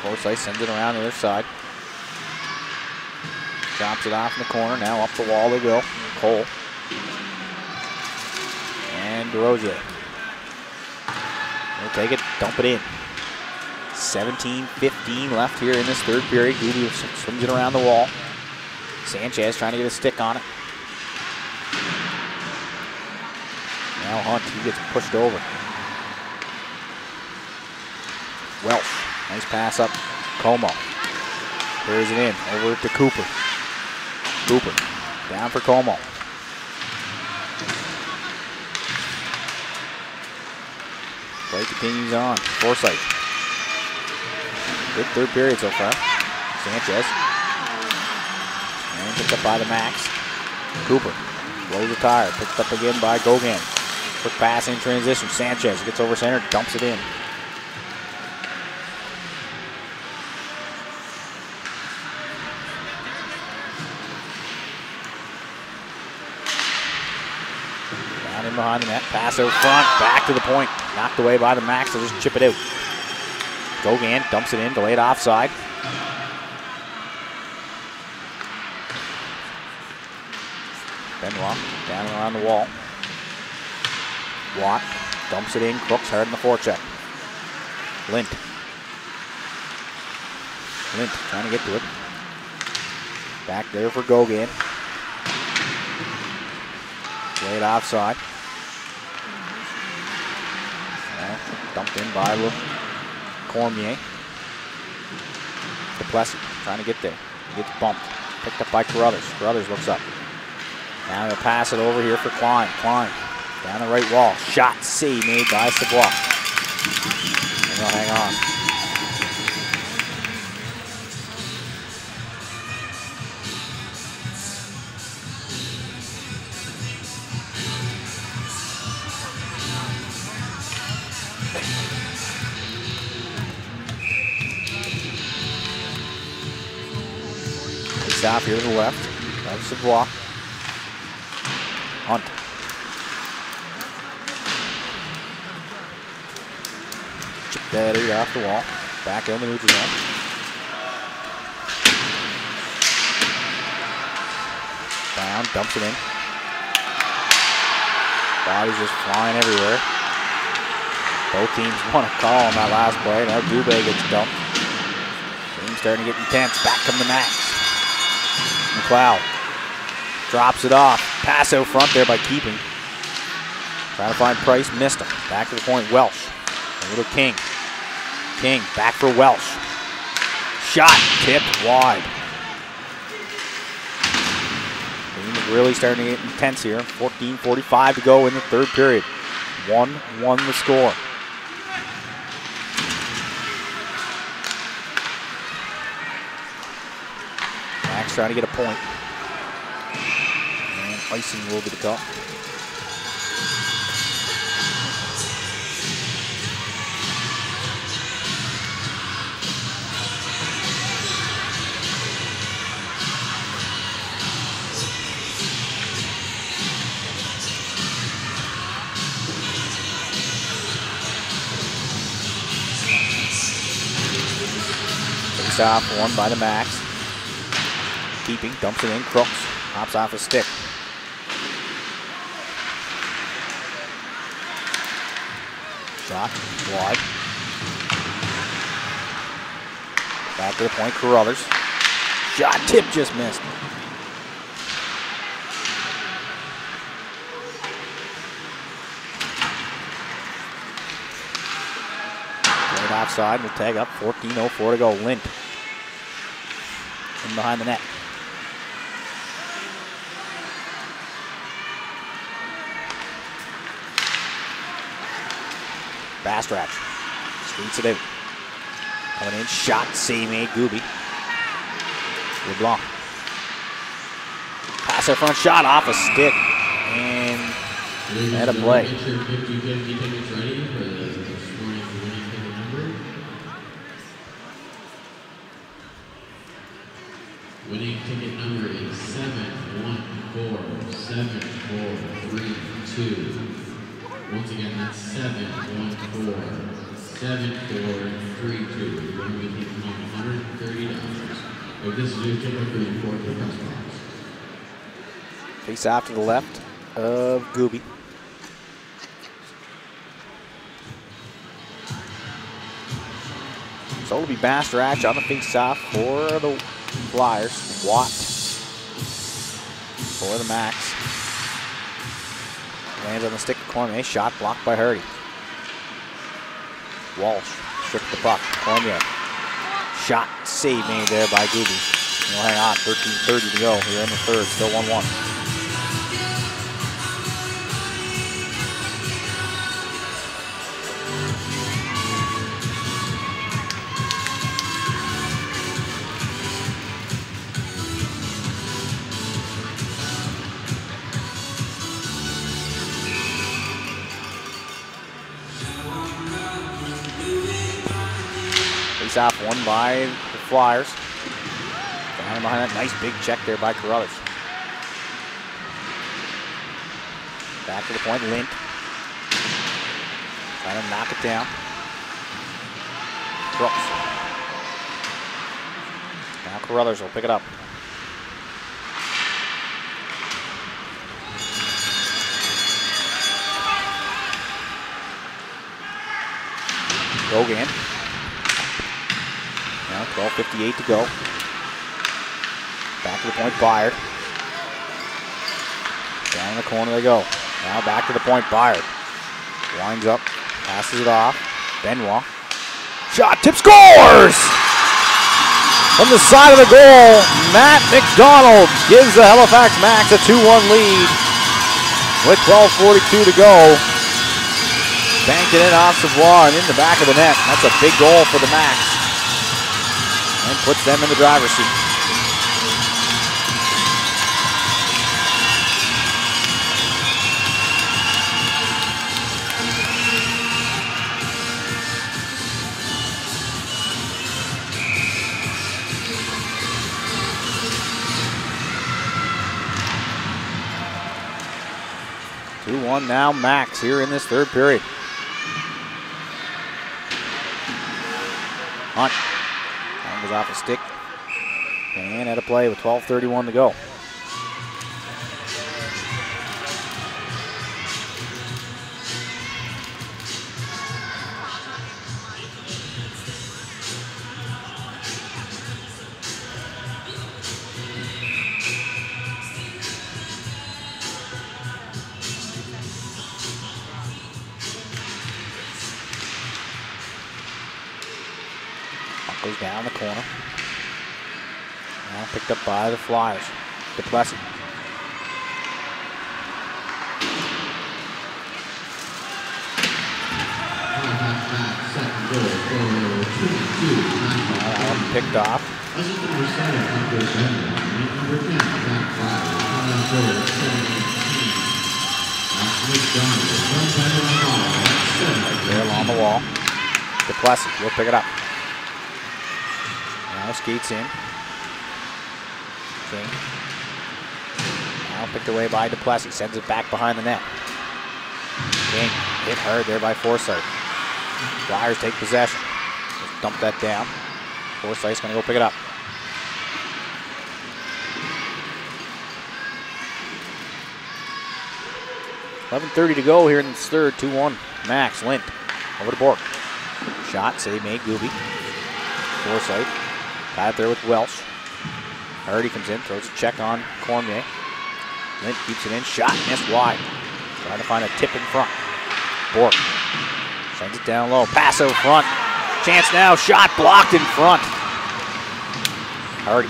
Forsyth sends it around the other side. Drops it off in the corner. Now up the wall they go. Cole. And DeRosier. They'll take it, dump it in. 17-15 left here in this third period. Gooby swings it around the wall. Sanchez trying to get a stick on it. Now Hunt, he gets pushed over. Welsh, nice pass up. Como. Carries it in, over to Cooper. Cooper, down for Como. Play continues on. Forsyth. Good third period so far. Sanchez. And picked up by the Macs. Cooper. Blows the tire. Picked up again by Gogan. Quick pass in transition. Sanchez gets over center, dumps it in. In behind the net. Pass out front. Back to the point. Knocked away by the Macs. They'll just chip it out. Gogan dumps it in. Delayed offside. Benoit down around the wall. Watt dumps it in. Crooks hard in the forecheck. Lint. Lint trying to get to it. Back there for Gogan. Played offside. Well, dumped in by Cormier. Duplessis trying to get there. Gets bumped. Picked up by Carruthers. Carruthers looks up. Now he'll pass it over here for Klein. Klein down the right wall. Shot C made by Savoie. And he'll hang on. Stop here to the left. That's Savoie. Hunt. Chip that eight off the wall. Back in the neutral zone. Down, dumps it in. Bodies just flying everywhere. Both teams want to call on that last play. Now Dubé gets dumped. Things starting to get intense. Back come the Macs. McLeod drops it off. Pass out front there by keeping. Trying to find Price, missed him. Back to the point, Welsh. A little King. King back for Welsh. Shot tipped wide. Really starting to get intense here. 14:45 to go in the third period. 1-1 the score. Trying to get a point. And icing will be the call. Off, one by the Macs keeping, dumps it in, Crooks, hops off a stick. Shot, wide. Back to the point, Carruthers. Shot, tip just missed. Right offside, we'll tag up, 14.04 to go, Lint. In behind the net. Bastarache skates it out. Coming in, shot, save made, Gooby. LeBlanc. Pass it front shot off a stick. And at a play. Winning ticket number is seven one four seven four three two. Once again, that's seven, one, four, seven, four, three, two. You're going to be taking home $130. If this is your ticket for the fourth press box. Face off to the left of Gooby. So it'll be Bastarache on the face off for the Flyers. Watt for the Macs. Lands on the stick of Cormier. Shot blocked by Hardy. Walsh stripped the puck. Cormier. Shot save made there by Gooby. He'll hang on. 13.30 to go here in the third. Still 1-1. Off one by the Flyers. Down behind that nice big check there by Carruthers. Back to the point, Lint. Trying to knock it down. Brooks. Now Carruthers will pick it up. Gogan. Now 12.58 to go. Back to the point, Byard. Down in the corner they go. Now back to the point, Byard. Winds up, passes it off. Benoit. Shot, tip, scores! From the side of the goal, Matt McDonald gives the Halifax Macs a 2-1 lead with 12.42 to go. Banked it in off Savoie and in the back of the net. That's a big goal for the Macs. And puts them in the driver's seat. Two one now, Macs here in this third period. Hunt. Goes off a stick. And at a play with 12.31 to go. Goes down the corner. Now picked up by the Flyers. Duplessis. Halifax Macs, second goal for 22, Now Halifax. that one picked off. Assistant number seven, Hunter Benoit. And number 10, Zach Fire. Final score, 7-18. Max McDonald, one time on the ball. That's seven. There along the wall. Duplessis will pick it up. Skates in. King. Now picked away by Duplessis. Sends it back behind the net. King hit hard there by Forsyth. Flyers take possession. Just dump that down. Forsyth's going to go pick it up. Eleven thirty to go here in this third. Two one. Macs Lint over to Bork. Shot save made. Gooby. Forsyth. It there with Welsh. Hardy comes in, throws a check on Cormier. Lint keeps it in. Shot missed wide. Trying to find a tip in front. Bork sends it down low. Pass out front. Chance now. Shot blocked in front. Hardy.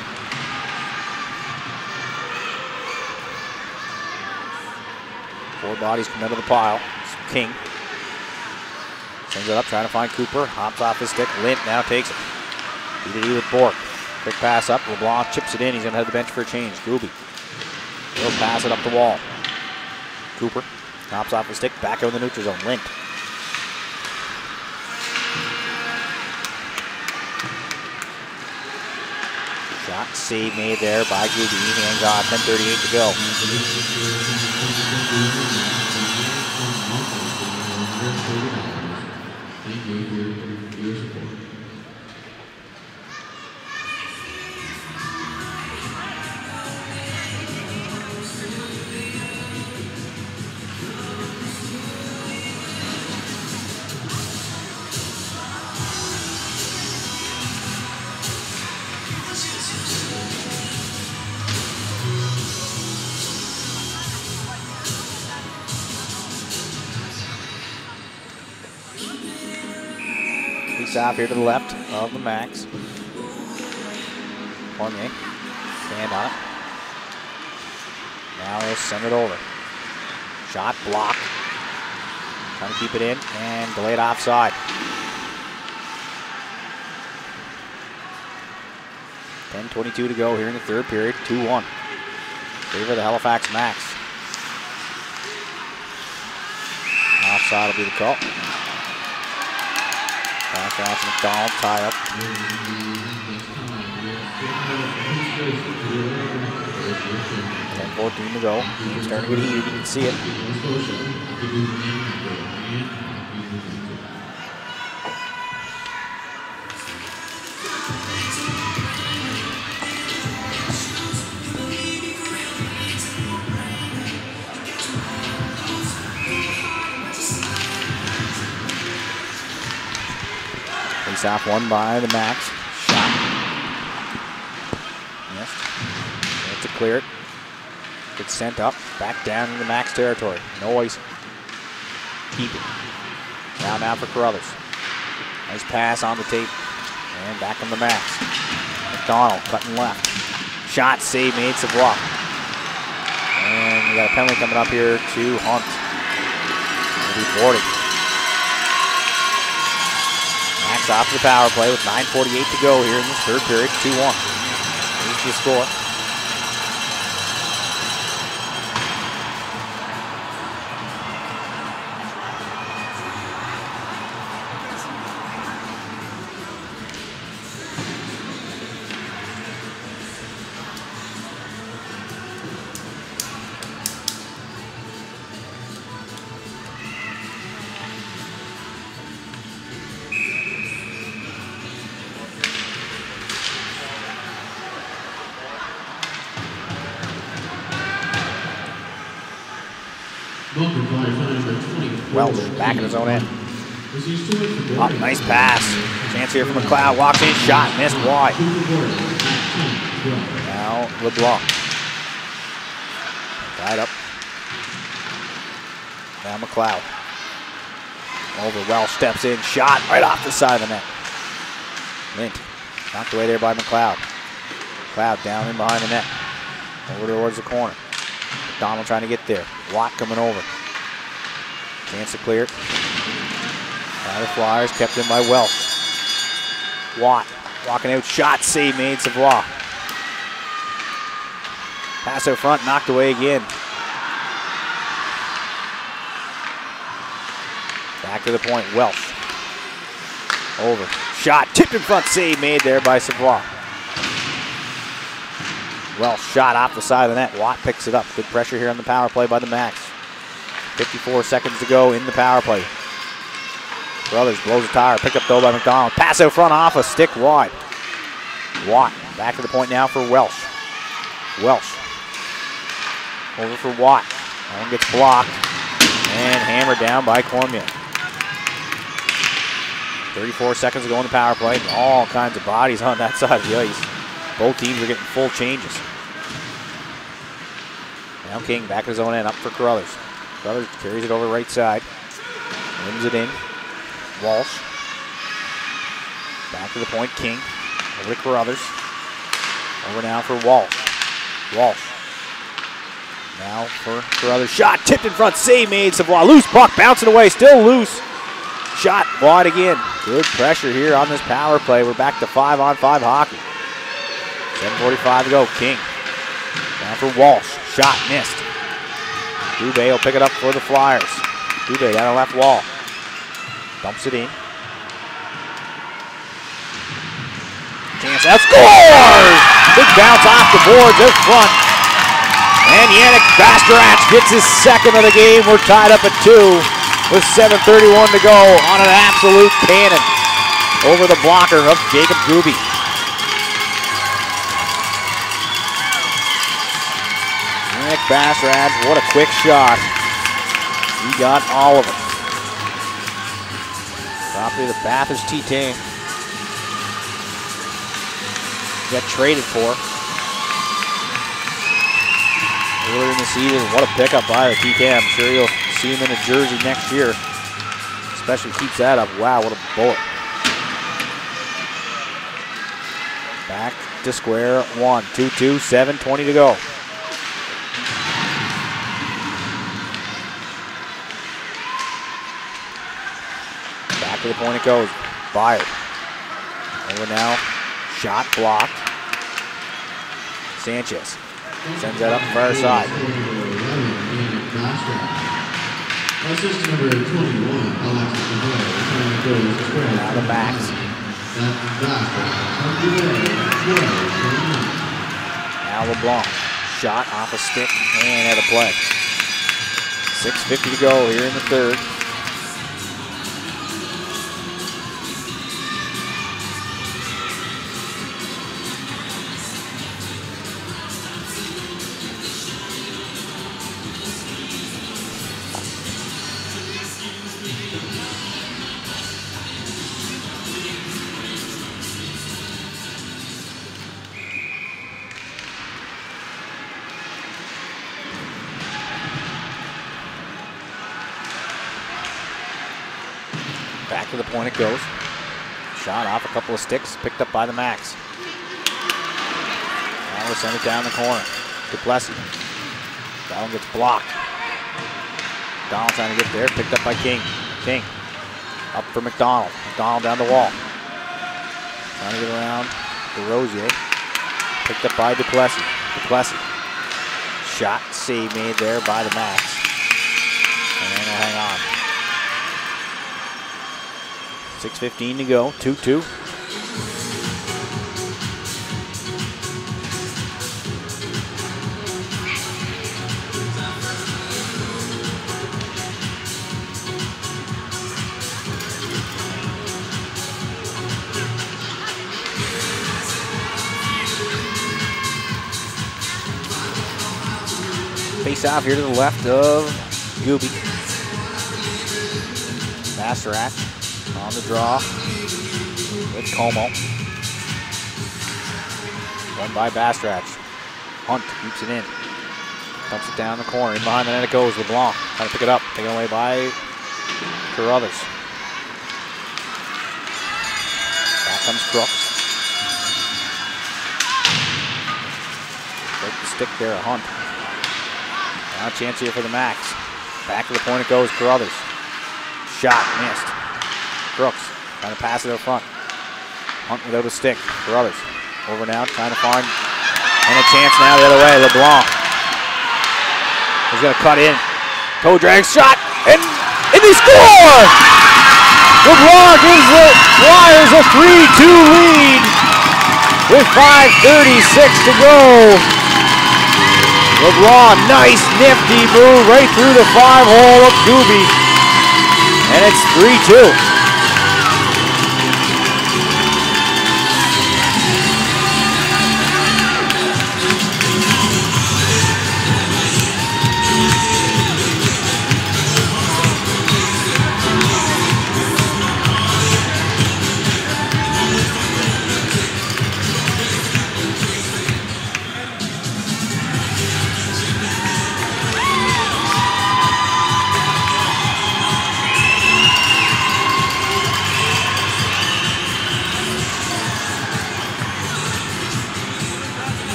Four bodies come into the pile. It's King. Sends it up, trying to find Cooper. Hops off his stick. Lint now takes it. BDD with Bork. Quick pass up. LeBlanc chips it in. He's going to head the bench for a change. Gooby. He'll pass it up the wall. Cooper hops off the stick. Back out in the neutral zone. Lint. Shot save made there by Gooby. Hands off. 10.38 to go. Off here to the left of the Macs. Cormier. Stand on it. Now he'll send it over. Shot block. Trying to keep it in and delayed offside. Ten twenty-two to go here in the third period. 2-1. Favor the Halifax Macs. Offside will be the call. Back off McDonald, tie up. 10-14 to go. It's starting to get heated. You can see it. Off one by the Macs. Shot. Missed. Have to clear it. Gets sent up. Back down into Macs territory. Noise. Keep it. Now now for Carruthers. Nice pass on the tape. And back on the Macs. McDonald cutting left. Shot save made block And we got a penalty coming up here to Hunt. Maybe 40. Off the power play with 9.48 to go here in this third period. 2 1. Here's the score. Welch back in his own end. Up, nice pass. Chance here for McLeod. Walks in, shot, missed wide. Now LeBlanc. Tied up. Now McLeod. Over Welch steps in, shot right off the side of the net. Lint knocked away there by McLeod. McLeod down in behind the net. Over towards the corner. McDonald trying to get there. Watt coming over. Chance to clear. By Flyers, kept in by Welch. Watt walking out, shot, save made, Savoie. Pass out front, knocked away again. Back to the point, Welch. Over, shot, tipped in front, save made there by Savoie. Welch shot off the side of the net. Watt picks it up. Good pressure here on the power play by the Macs. 54 seconds to go in the power play. Brothers blows a tire. Picked up though by McDonald. Pass out front off a stick wide. Watt back to the point now for Welsh. Welsh Over for Watt. That one gets blocked. And hammered down by Cormier. 34 seconds to go in the power play. All kinds of bodies on that side of the ice. Both teams are getting full changes. Now King back in his own end, up for Carruthers. Carruthers carries it over right side. Wins it in. Walsh. Back to the point, King. Over to Carruthers. Over now for Walsh. Walsh. Now for Carruthers. Shot tipped in front, save made. Savoie loose puck, bouncing away, still loose. Shot wide again. Good pressure here on this power play. We're back to five on five hockey. 7.45 to go. King. Down for Walsh. Shot missed. Dubé will pick it up for the Flyers. Dubé down the left wall. Dumps it in. Chance out. Scores! Big bounce off the boards out front. And Yannick Bastarache gets his second of the game. We're tied up at two with 7.31 to go on an absolute cannon over the blocker of Jacob Gooby. Nick Bastarache, what a quick shot. He got all of it. Property of the Bathurst Titan. Got traded for. Earlier in the season, what a pickup by the TK. I'm sure you'll see him in a jersey next year. Especially keeps that up. Wow, what a bullet. Back to square one. 2-2, 7-20 to go. To the point it goes. Fired. Over now. Shot blocked. Sanchez sends that up far side. Assist number 21, Alexis the backs. That's Bastard. From DeVoe, 12, 29. Now LeBlanc. Shot off a stick and out a play. 6.50 to go here in the third. Couple of sticks, picked up by the Macs. Now we'll send it down the corner. Duplessis. That one gets blocked. Donald trying to get there, picked up by King. King. Up for McDonald. McDonald down the wall. Trying to get around to Rosier. Picked up by Duplessis. Duplessis. Shot save made there by the Macs. And then will hang on. 6.15 to go, 2-2. Face off here to the left of Gooby. Bastarache on the draw with Como. Run by Bastarache. Hunt keeps it in. Dumps it down the corner. In behind the net it goes. LeBlanc trying to pick it up. Taken away by Carruthers. Back comes Brooks. Break the stick there, Hunt. Now a chance here for the Macs. Back to the point it goes, Carruthers. Shot, missed. Brooks trying to pass it up front. Hunt without a stick. for others. over now, trying to find and a chance now the other way. LeBlanc He's going to cut in. Toe drag shot, and, and he scores! LeBlanc gives the Flyers a 3-2 lead with 5.36 to go. LeBlanc, nice nifty move right through the five hole of Gooby. And it's 3 2.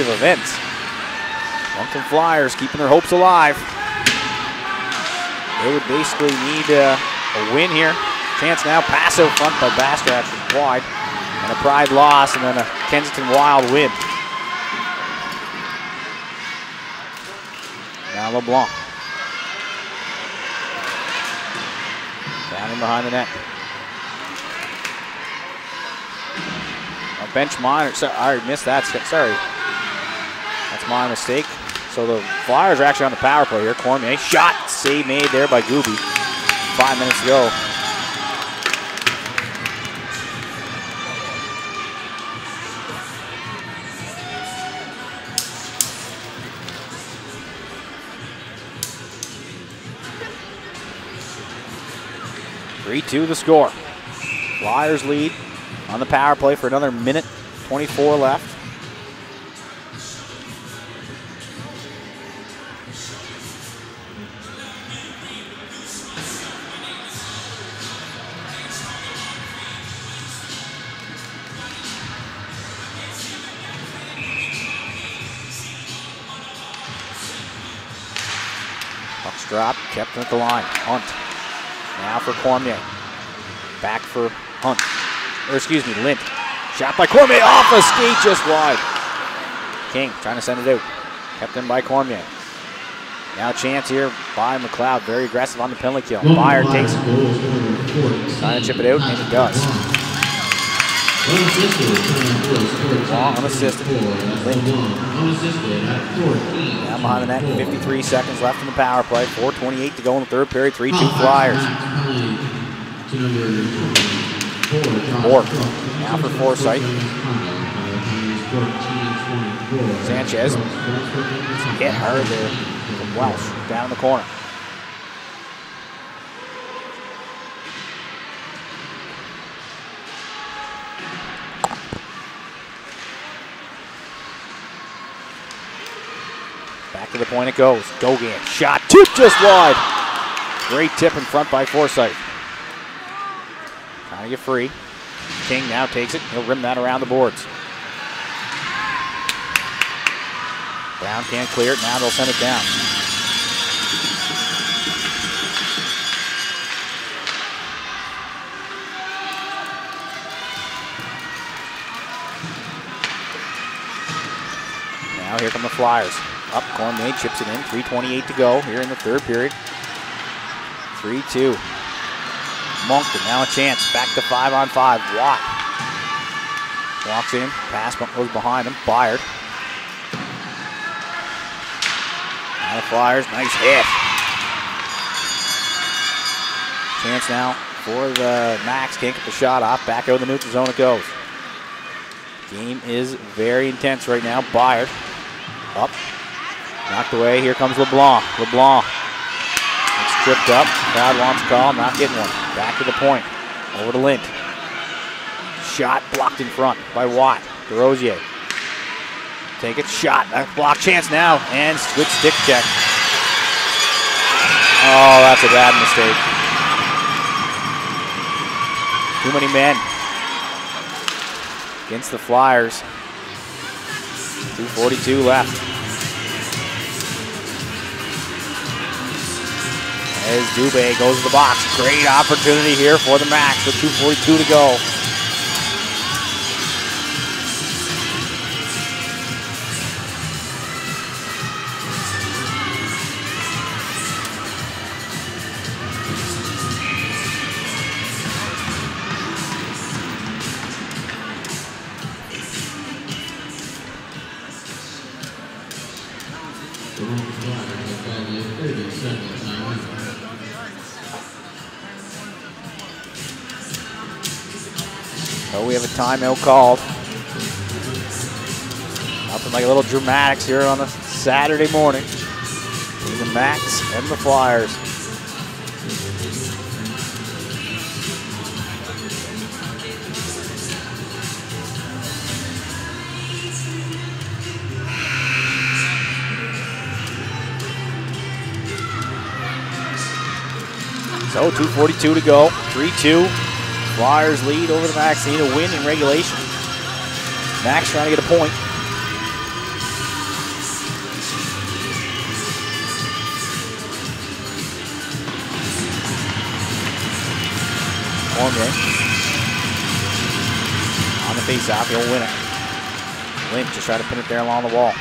Of events. Moncton Flyers keeping their hopes alive. They would basically need uh, a win here. Chance now, pass out front by Bastarache is wide. And a Pride loss, and then a Kensington Wild win. Now LeBlanc. Down in behind the net. A bench monitor. I missed that. Sorry. My mistake. So the Flyers are actually on the power play here. Cormier shot, save made there by Gooby. Five minutes to go. Three two the score. Flyers lead on the power play for another minute 24 left. Dropped, kept at the line. Hunt. Now for Cormier. Back for Hunt. Or excuse me, Lint. Shot by Cormier off a skate just wide. King trying to send it out. Kept in by Cormier. Now chance here by McLeod. Very aggressive on the penalty kill. Meyer takes Goal scorer number 40, Trying to chip it out, and it does. Long unassisted. Unassisted at 14. Down behind the net, 53 seconds left in the power play. 4.28 to go in the third period. 3 2 Flyers. Bork. Now for Forsyth. Sanchez. Hit her there from Welsh. Down in the corner. To the point it goes. Gogan. Shot. Tip just wide. Great tip in front by Forsyth. Trying to get free. King now takes it. He'll rim that around the boards. Brown can't clear it. Now they'll send it down. Now here come the Flyers. Up, Cormier chips it in. 3.28 to go here in the third period. 3-2. Moncton now a chance. Back to five on five. Watt walks in. Pass goes behind him. Fired. Now the Flyers. Nice hit. Chance now for the Macs. Can't get the shot off. Back out of the neutral zone it goes. Game is very intense right now. Byard up. Knocked away. Here comes LeBlanc. LeBlanc. It's tripped up. Crowd wants call. Not getting one. Back to the point. Over to Lint. Shot blocked in front by Watt. DeRosier. Take it. Shot. Block chance now. And good stick check. Oh, that's a bad mistake. Too many men. Against the Flyers. 2.42 left. As Dubé goes to the box. Great opportunity here for the Macs with 2.42 to go. Timeout called. Nothing like a little dramatics here on a Saturday morning. The Macs and the Flyers. So 2.42 to go. 3-2. Flyers lead over the Macs. They need a win in regulation. Macs trying to get a point. Cormier. On the face-off, he'll win it. Lynch just try to pin it there along the wall.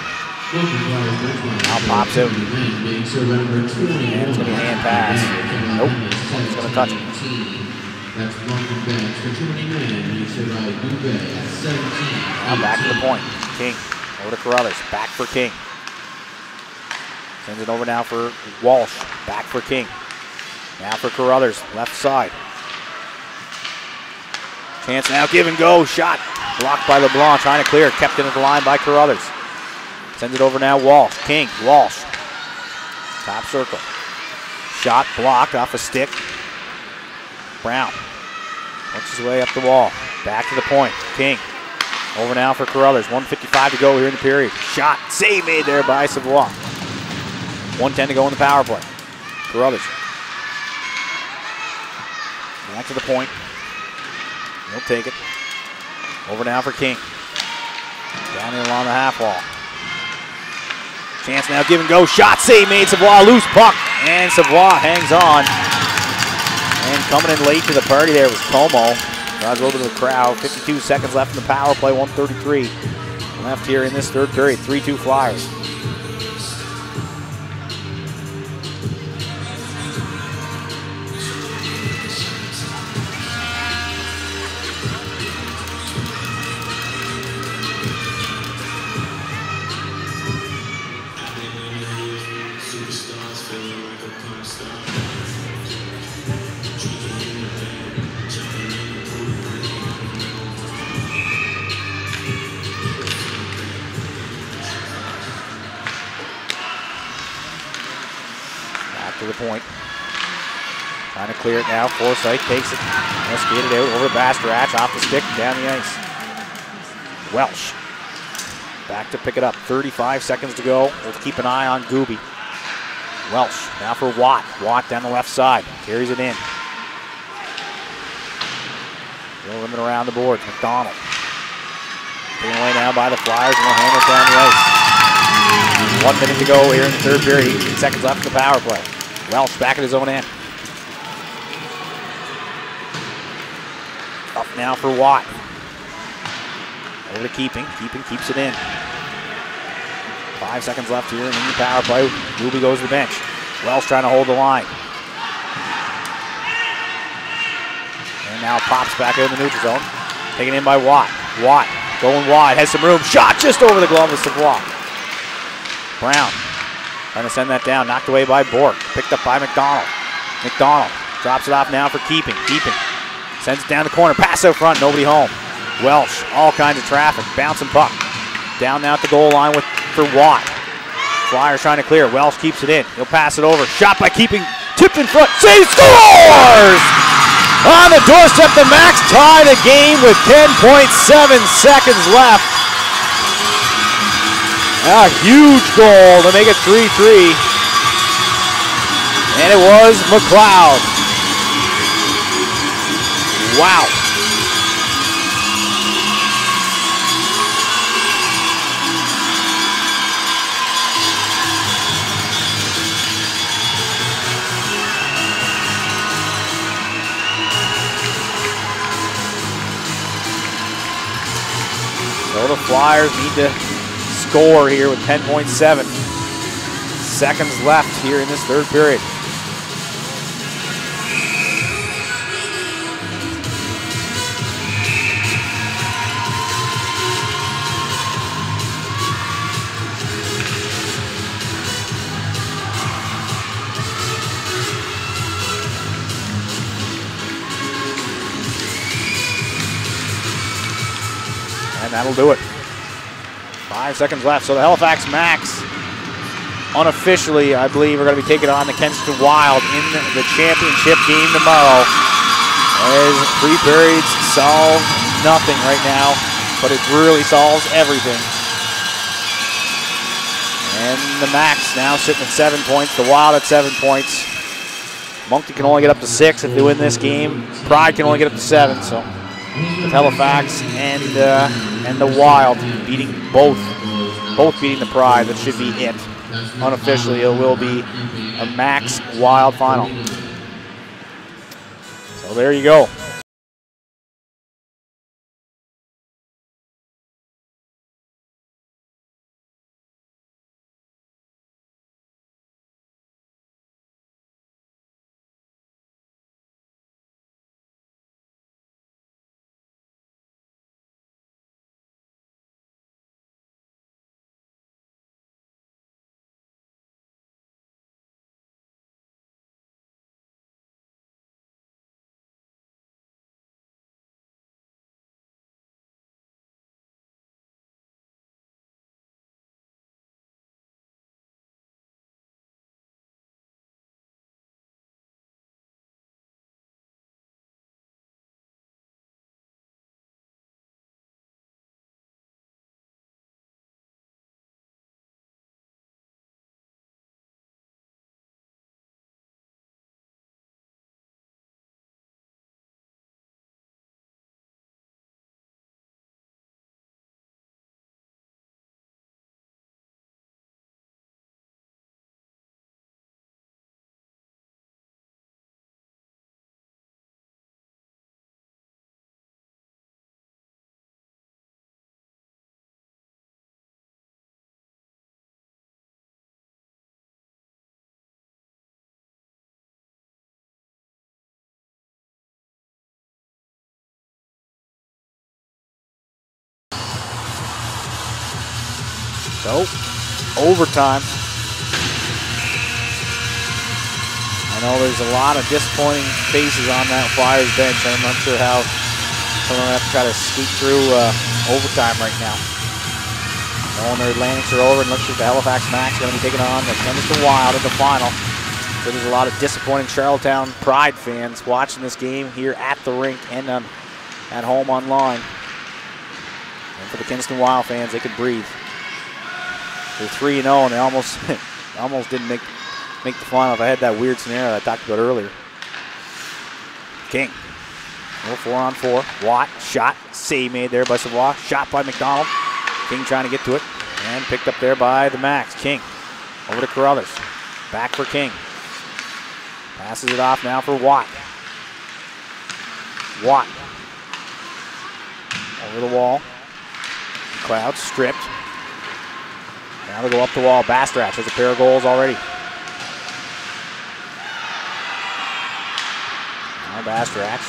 Now pops out. And it's going to be a hand pass. Nope. He's going to touch it. Now back to the point. King over to Carruthers. Back for King. Sends it over now for Walsh. Back for King. Now for Carruthers. Left side. Chance now. Give and go. Shot. Blocked by LeBlanc. Trying to clear. Kept in at the line by Carruthers. Sends it over now. Walsh. King. Walsh. Top circle. Shot blocked off a stick. Brown. Works his way up the wall. Back to the point. King. Over now for Carruthers. 155 to go here in the period. Shot. Save made there by Savoie. 110 to go in the power play. Carruthers. Back to the point. He'll take it. Over now for King. Down in along the half wall. Chance now, give and go. Shot save made. Savoie loose puck. And Savoie hangs on. And coming in late to the party there was Como. Little bit of the crowd. 52 seconds left in the power play. 133 left here in this third period. 3-2 Flyers. Point. Trying to clear it now. Forsyth takes it. Now skated out over Bastarache. Off the stick, down the ice. Welsh. Back to pick it up. 35 seconds to go. We'll keep an eye on Gooby. Welsh now for Watt. Watt down the left side. Carries it in. Still limit around the boards. McDonald. Taken away now by the Flyers and they'll hammer it down the ice. One minute to go here in the third period. 18 seconds left in the power play. Welsh back at his own end. Up now for Watt. Over to Keeping. Keeping keeps it in. Five seconds left here in the power play. Ruby goes to the bench. Welsh trying to hold the line. And now pops back in the neutral zone. Taken in by Watt. Watt going wide. Has some room. Shot just over the glove of Savoie. Brown trying to send that down. Knocked away by Bork. Picked up by McDonald. McDonald drops it off now for Keeping. Keeping. Sends it down the corner. Pass out front. Nobody home. Welsh. All kinds of traffic. Bouncing puck. Down now at the goal line with for Watt. Flyers trying to clear. Welsh keeps it in. He'll pass it over. Shot by Keeping. Tipped in front. Save scores! On the doorstep, the Macs tie the game with 10.7 seconds left. A huge goal to make it 3-3. And it was McLeod. Wow. So the Flyers need to score here with 10.7 seconds left here in this third period. And that'll do it. Five seconds left. So the Halifax Macs, unofficially, I believe, are going to be taking on the Kensington Wild in the championship game tomorrow. As three periods solve nothing right now, but it really solves everything. And the Macs now sitting at seven points, the Wild at seven points. Moncton can only get up to six if they win this game. Pride can only get up to seven, so Halifax and uh, and the Wild beating both, both beating the Pride. That should be it. Unofficially, it will be a Macs Wild final. So there you go. So, overtime. I know there's a lot of disappointing faces on that Flyers bench. I'm not sure how someone have to try to squeak through uh, overtime right now. All their Atlantics are over, and looks like the Halifax Macs going to be taking on the Kensington Wild at the final. So there's a lot of disappointing Charlottetown Pride fans watching this game here at the rink and um, at home online. And for the Kensington Wild fans, they can breathe. They're 3 0, and they almost, almost didn't make make the final if I had that weird scenario I talked about earlier. King. No four on four. Watt, shot, save made there by Savoie. Shot by McDonald. King trying to get to it. And picked up there by the Macs. King over to Carruthers. Back for King. Passes it off now for Watt. Watt. Over the wall. Cloud stripped. Now to go up the wall. Bastarache has a pair of goals already. Now Bastarache.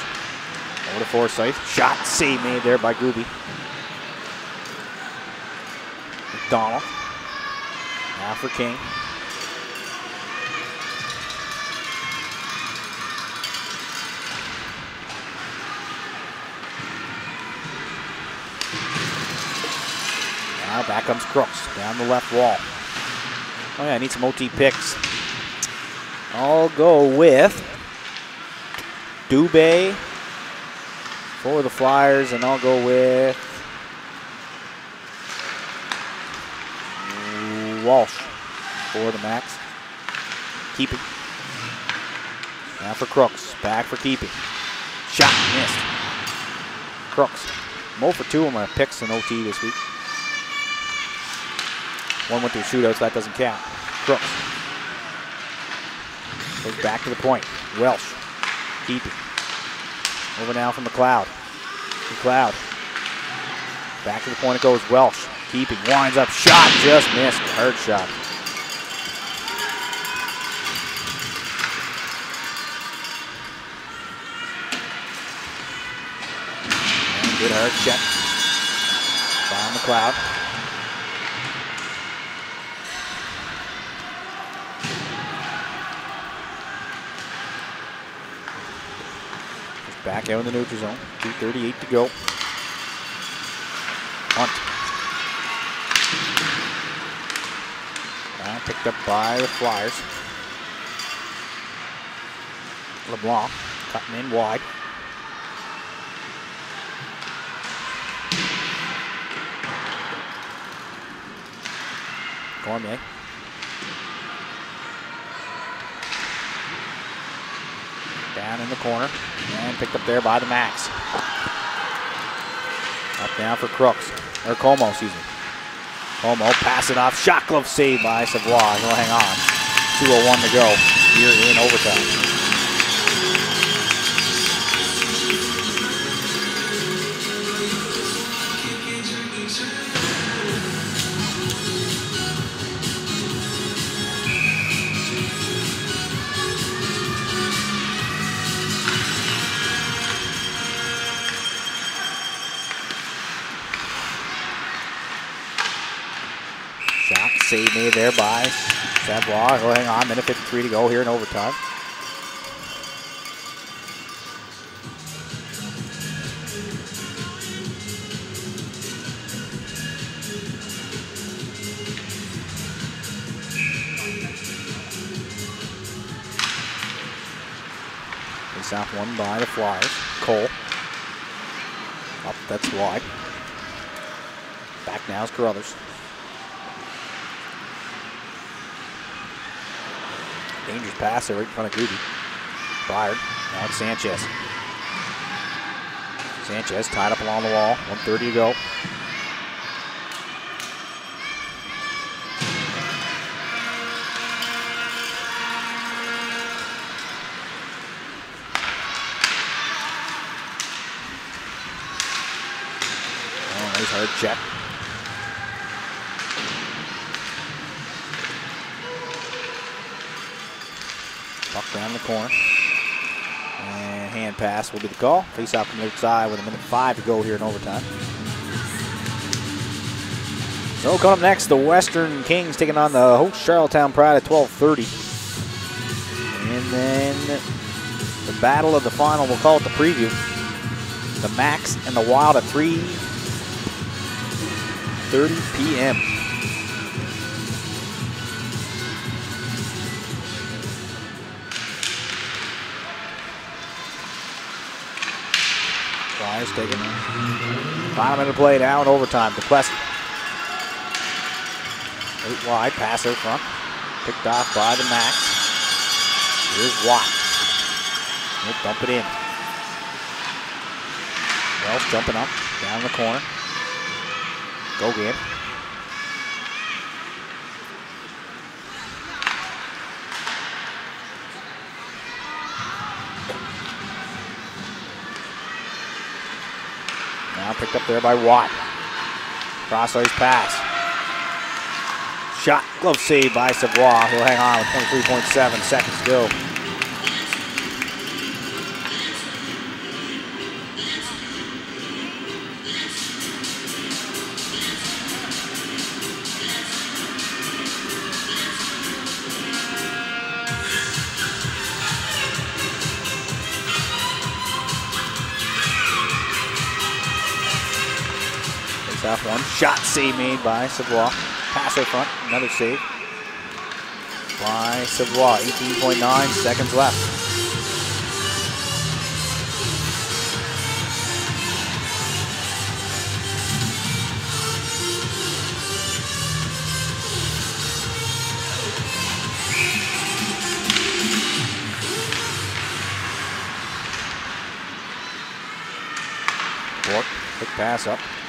Over to Forsyth. Shot save made there by Gooby. McDonald. Now for King. Now back comes Crooks down the left wall. Oh yeah, I need some OT picks. I'll go with Dubé for the Flyers, and I'll go with Walsh for the Macs. Keeping. Now for Crooks. Back for keeping. Shot missed. Crooks. Mo for two of my picks in OT this week. One went to a shootout, so that doesn't count. Crooks. Goes back to the point. Welsh. Keeping. Over now from McLeod. McLeod. Back to the point it goes. Welsh. Keeping. Winds up. Shot. Just missed. Hard shot. Good hard check. By McLeod. Back out in the neutral zone. 2.38 to go. Hunt. Now picked up by the Flyers. LeBlanc cutting in wide. Cormier Down in the corner. And picked up there by the Macs. Up now for Crooks. Or Como, excuse me. Como pass it off. Shot glove save by Savoie. He'll hang on. 2.01 to go here in overtime. Save made there by Savoie. Oh, hang on, minute 53 to go here in overtime. Off one by the Flyers. Cole. Up, that's wide. Back now is Carruthers. Dangerous pass there right in front of Gooby. Fired. Now it's Sanchez. Sanchez tied up along the wall. 130 to go. Oh, hard check. Down the corner. And hand pass will be the call. Face off from the outside with a minute five to go here in overtime. So coming up next, the Western Kings taking on the host Charlottetown Pride at 12:30 And then the battle of the final, we'll call it the preview. The Macs and the Wild at 3.30 p.m. Final minute of play now in overtime. Duplessis. Eight wide, pass out front. Picked off by the Macs. Here's Watt. He'll dump it in. Wells jumping up, down the corner. Go get. Picked up there by Watt. Crossways pass. Shot, glove save by Savoie. He'll hang on with 23.7 seconds to go. Save made by Savoie. Pass out front. Another save by Savoie. 18.9 seconds left. Quick pass up.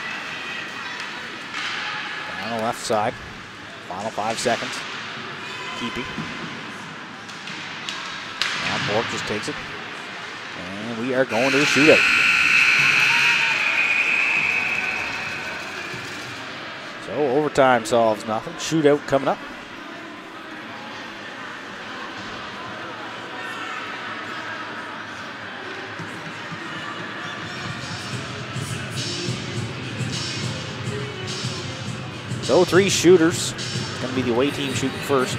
Side. Final five seconds. Keepy. Now Bork just takes it. And we are going to the shootout. So overtime solves nothing. Shootout coming up. So three shooters. Going to be the away team shooting first.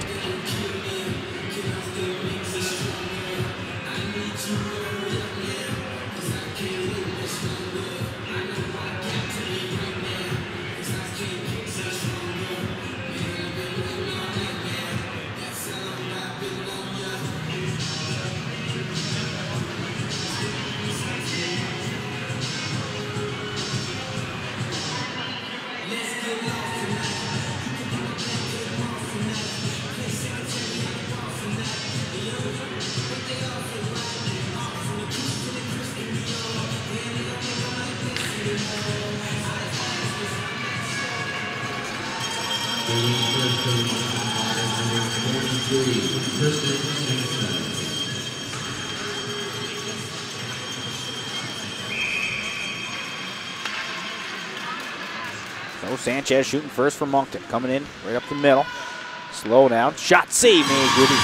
Sanchez shooting first for Moncton. Coming in right up the middle. Slow down. Shot save made, Gooby.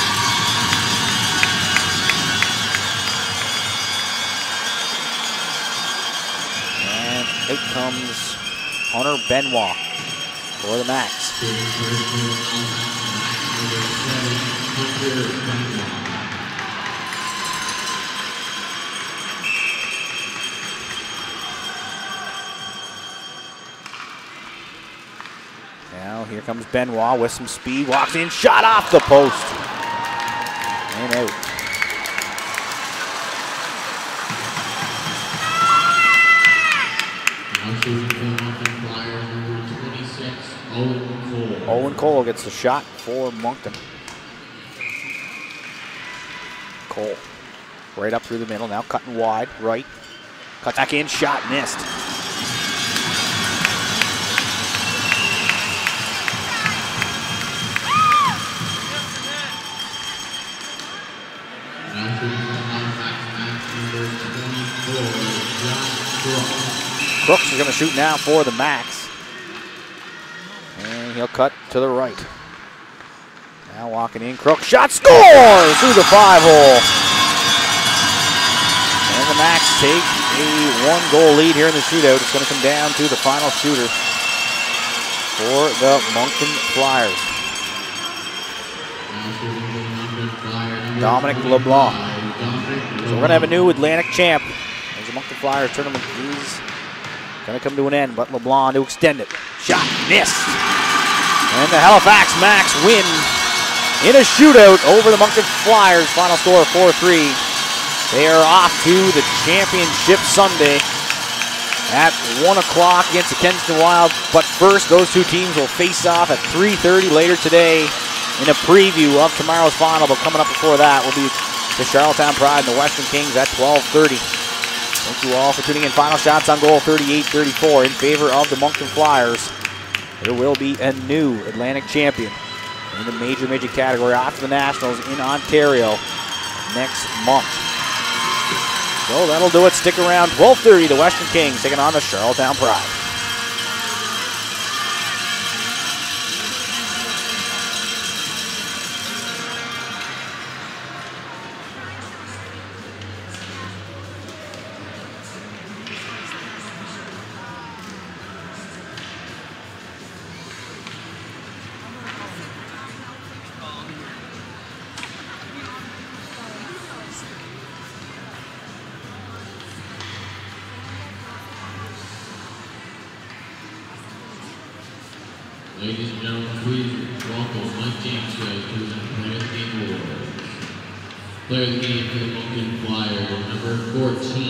And it comes Hunter Benoit for the Macs. Bringing first to the Halifax, number 7, Hunter Benoit. Now here comes Benoit with some speed. Walks in, shot off the post. And out. Now shooting for the Moncton Flyers, number 26, Owen Cole. Owen Cole gets the shot for Moncton. Cole right up through the middle. Now cutting wide, right. Cut back in, shot missed. Brooks. Is going to shoot now for the Macs. And he'll cut to the right. Now walking in, Crook shot scores through the five hole. And the Macs take a one goal lead here in the shootout. It's going to come down to the final shooter for the Moncton Flyers. Dominic LeBlanc. So we're going to have a new Atlantic champ as the Moncton Flyers tournament is going to come to an end, but LeBlanc to extend it. Shot missed. And the Halifax Macs win in a shootout over the Moncton Flyers. Final score 4-3. They are off to the championship Sunday at 1 o'clock against the Kensington Wild. But first, those two teams will face off at 3.30 later today in a preview of tomorrow's final. But coming up before that will be the Charlottetown Pride and the Western Kings at 12.30. Thank you all for tuning in. Final shots on goal 38-34 in favor of the Moncton Flyers. There will be a new Atlantic champion in the major midget category after the Nationals in Ontario next month. So that'll do it. Stick around. 12:30. The Western Kings taking on the Charlottetown Pride. 14,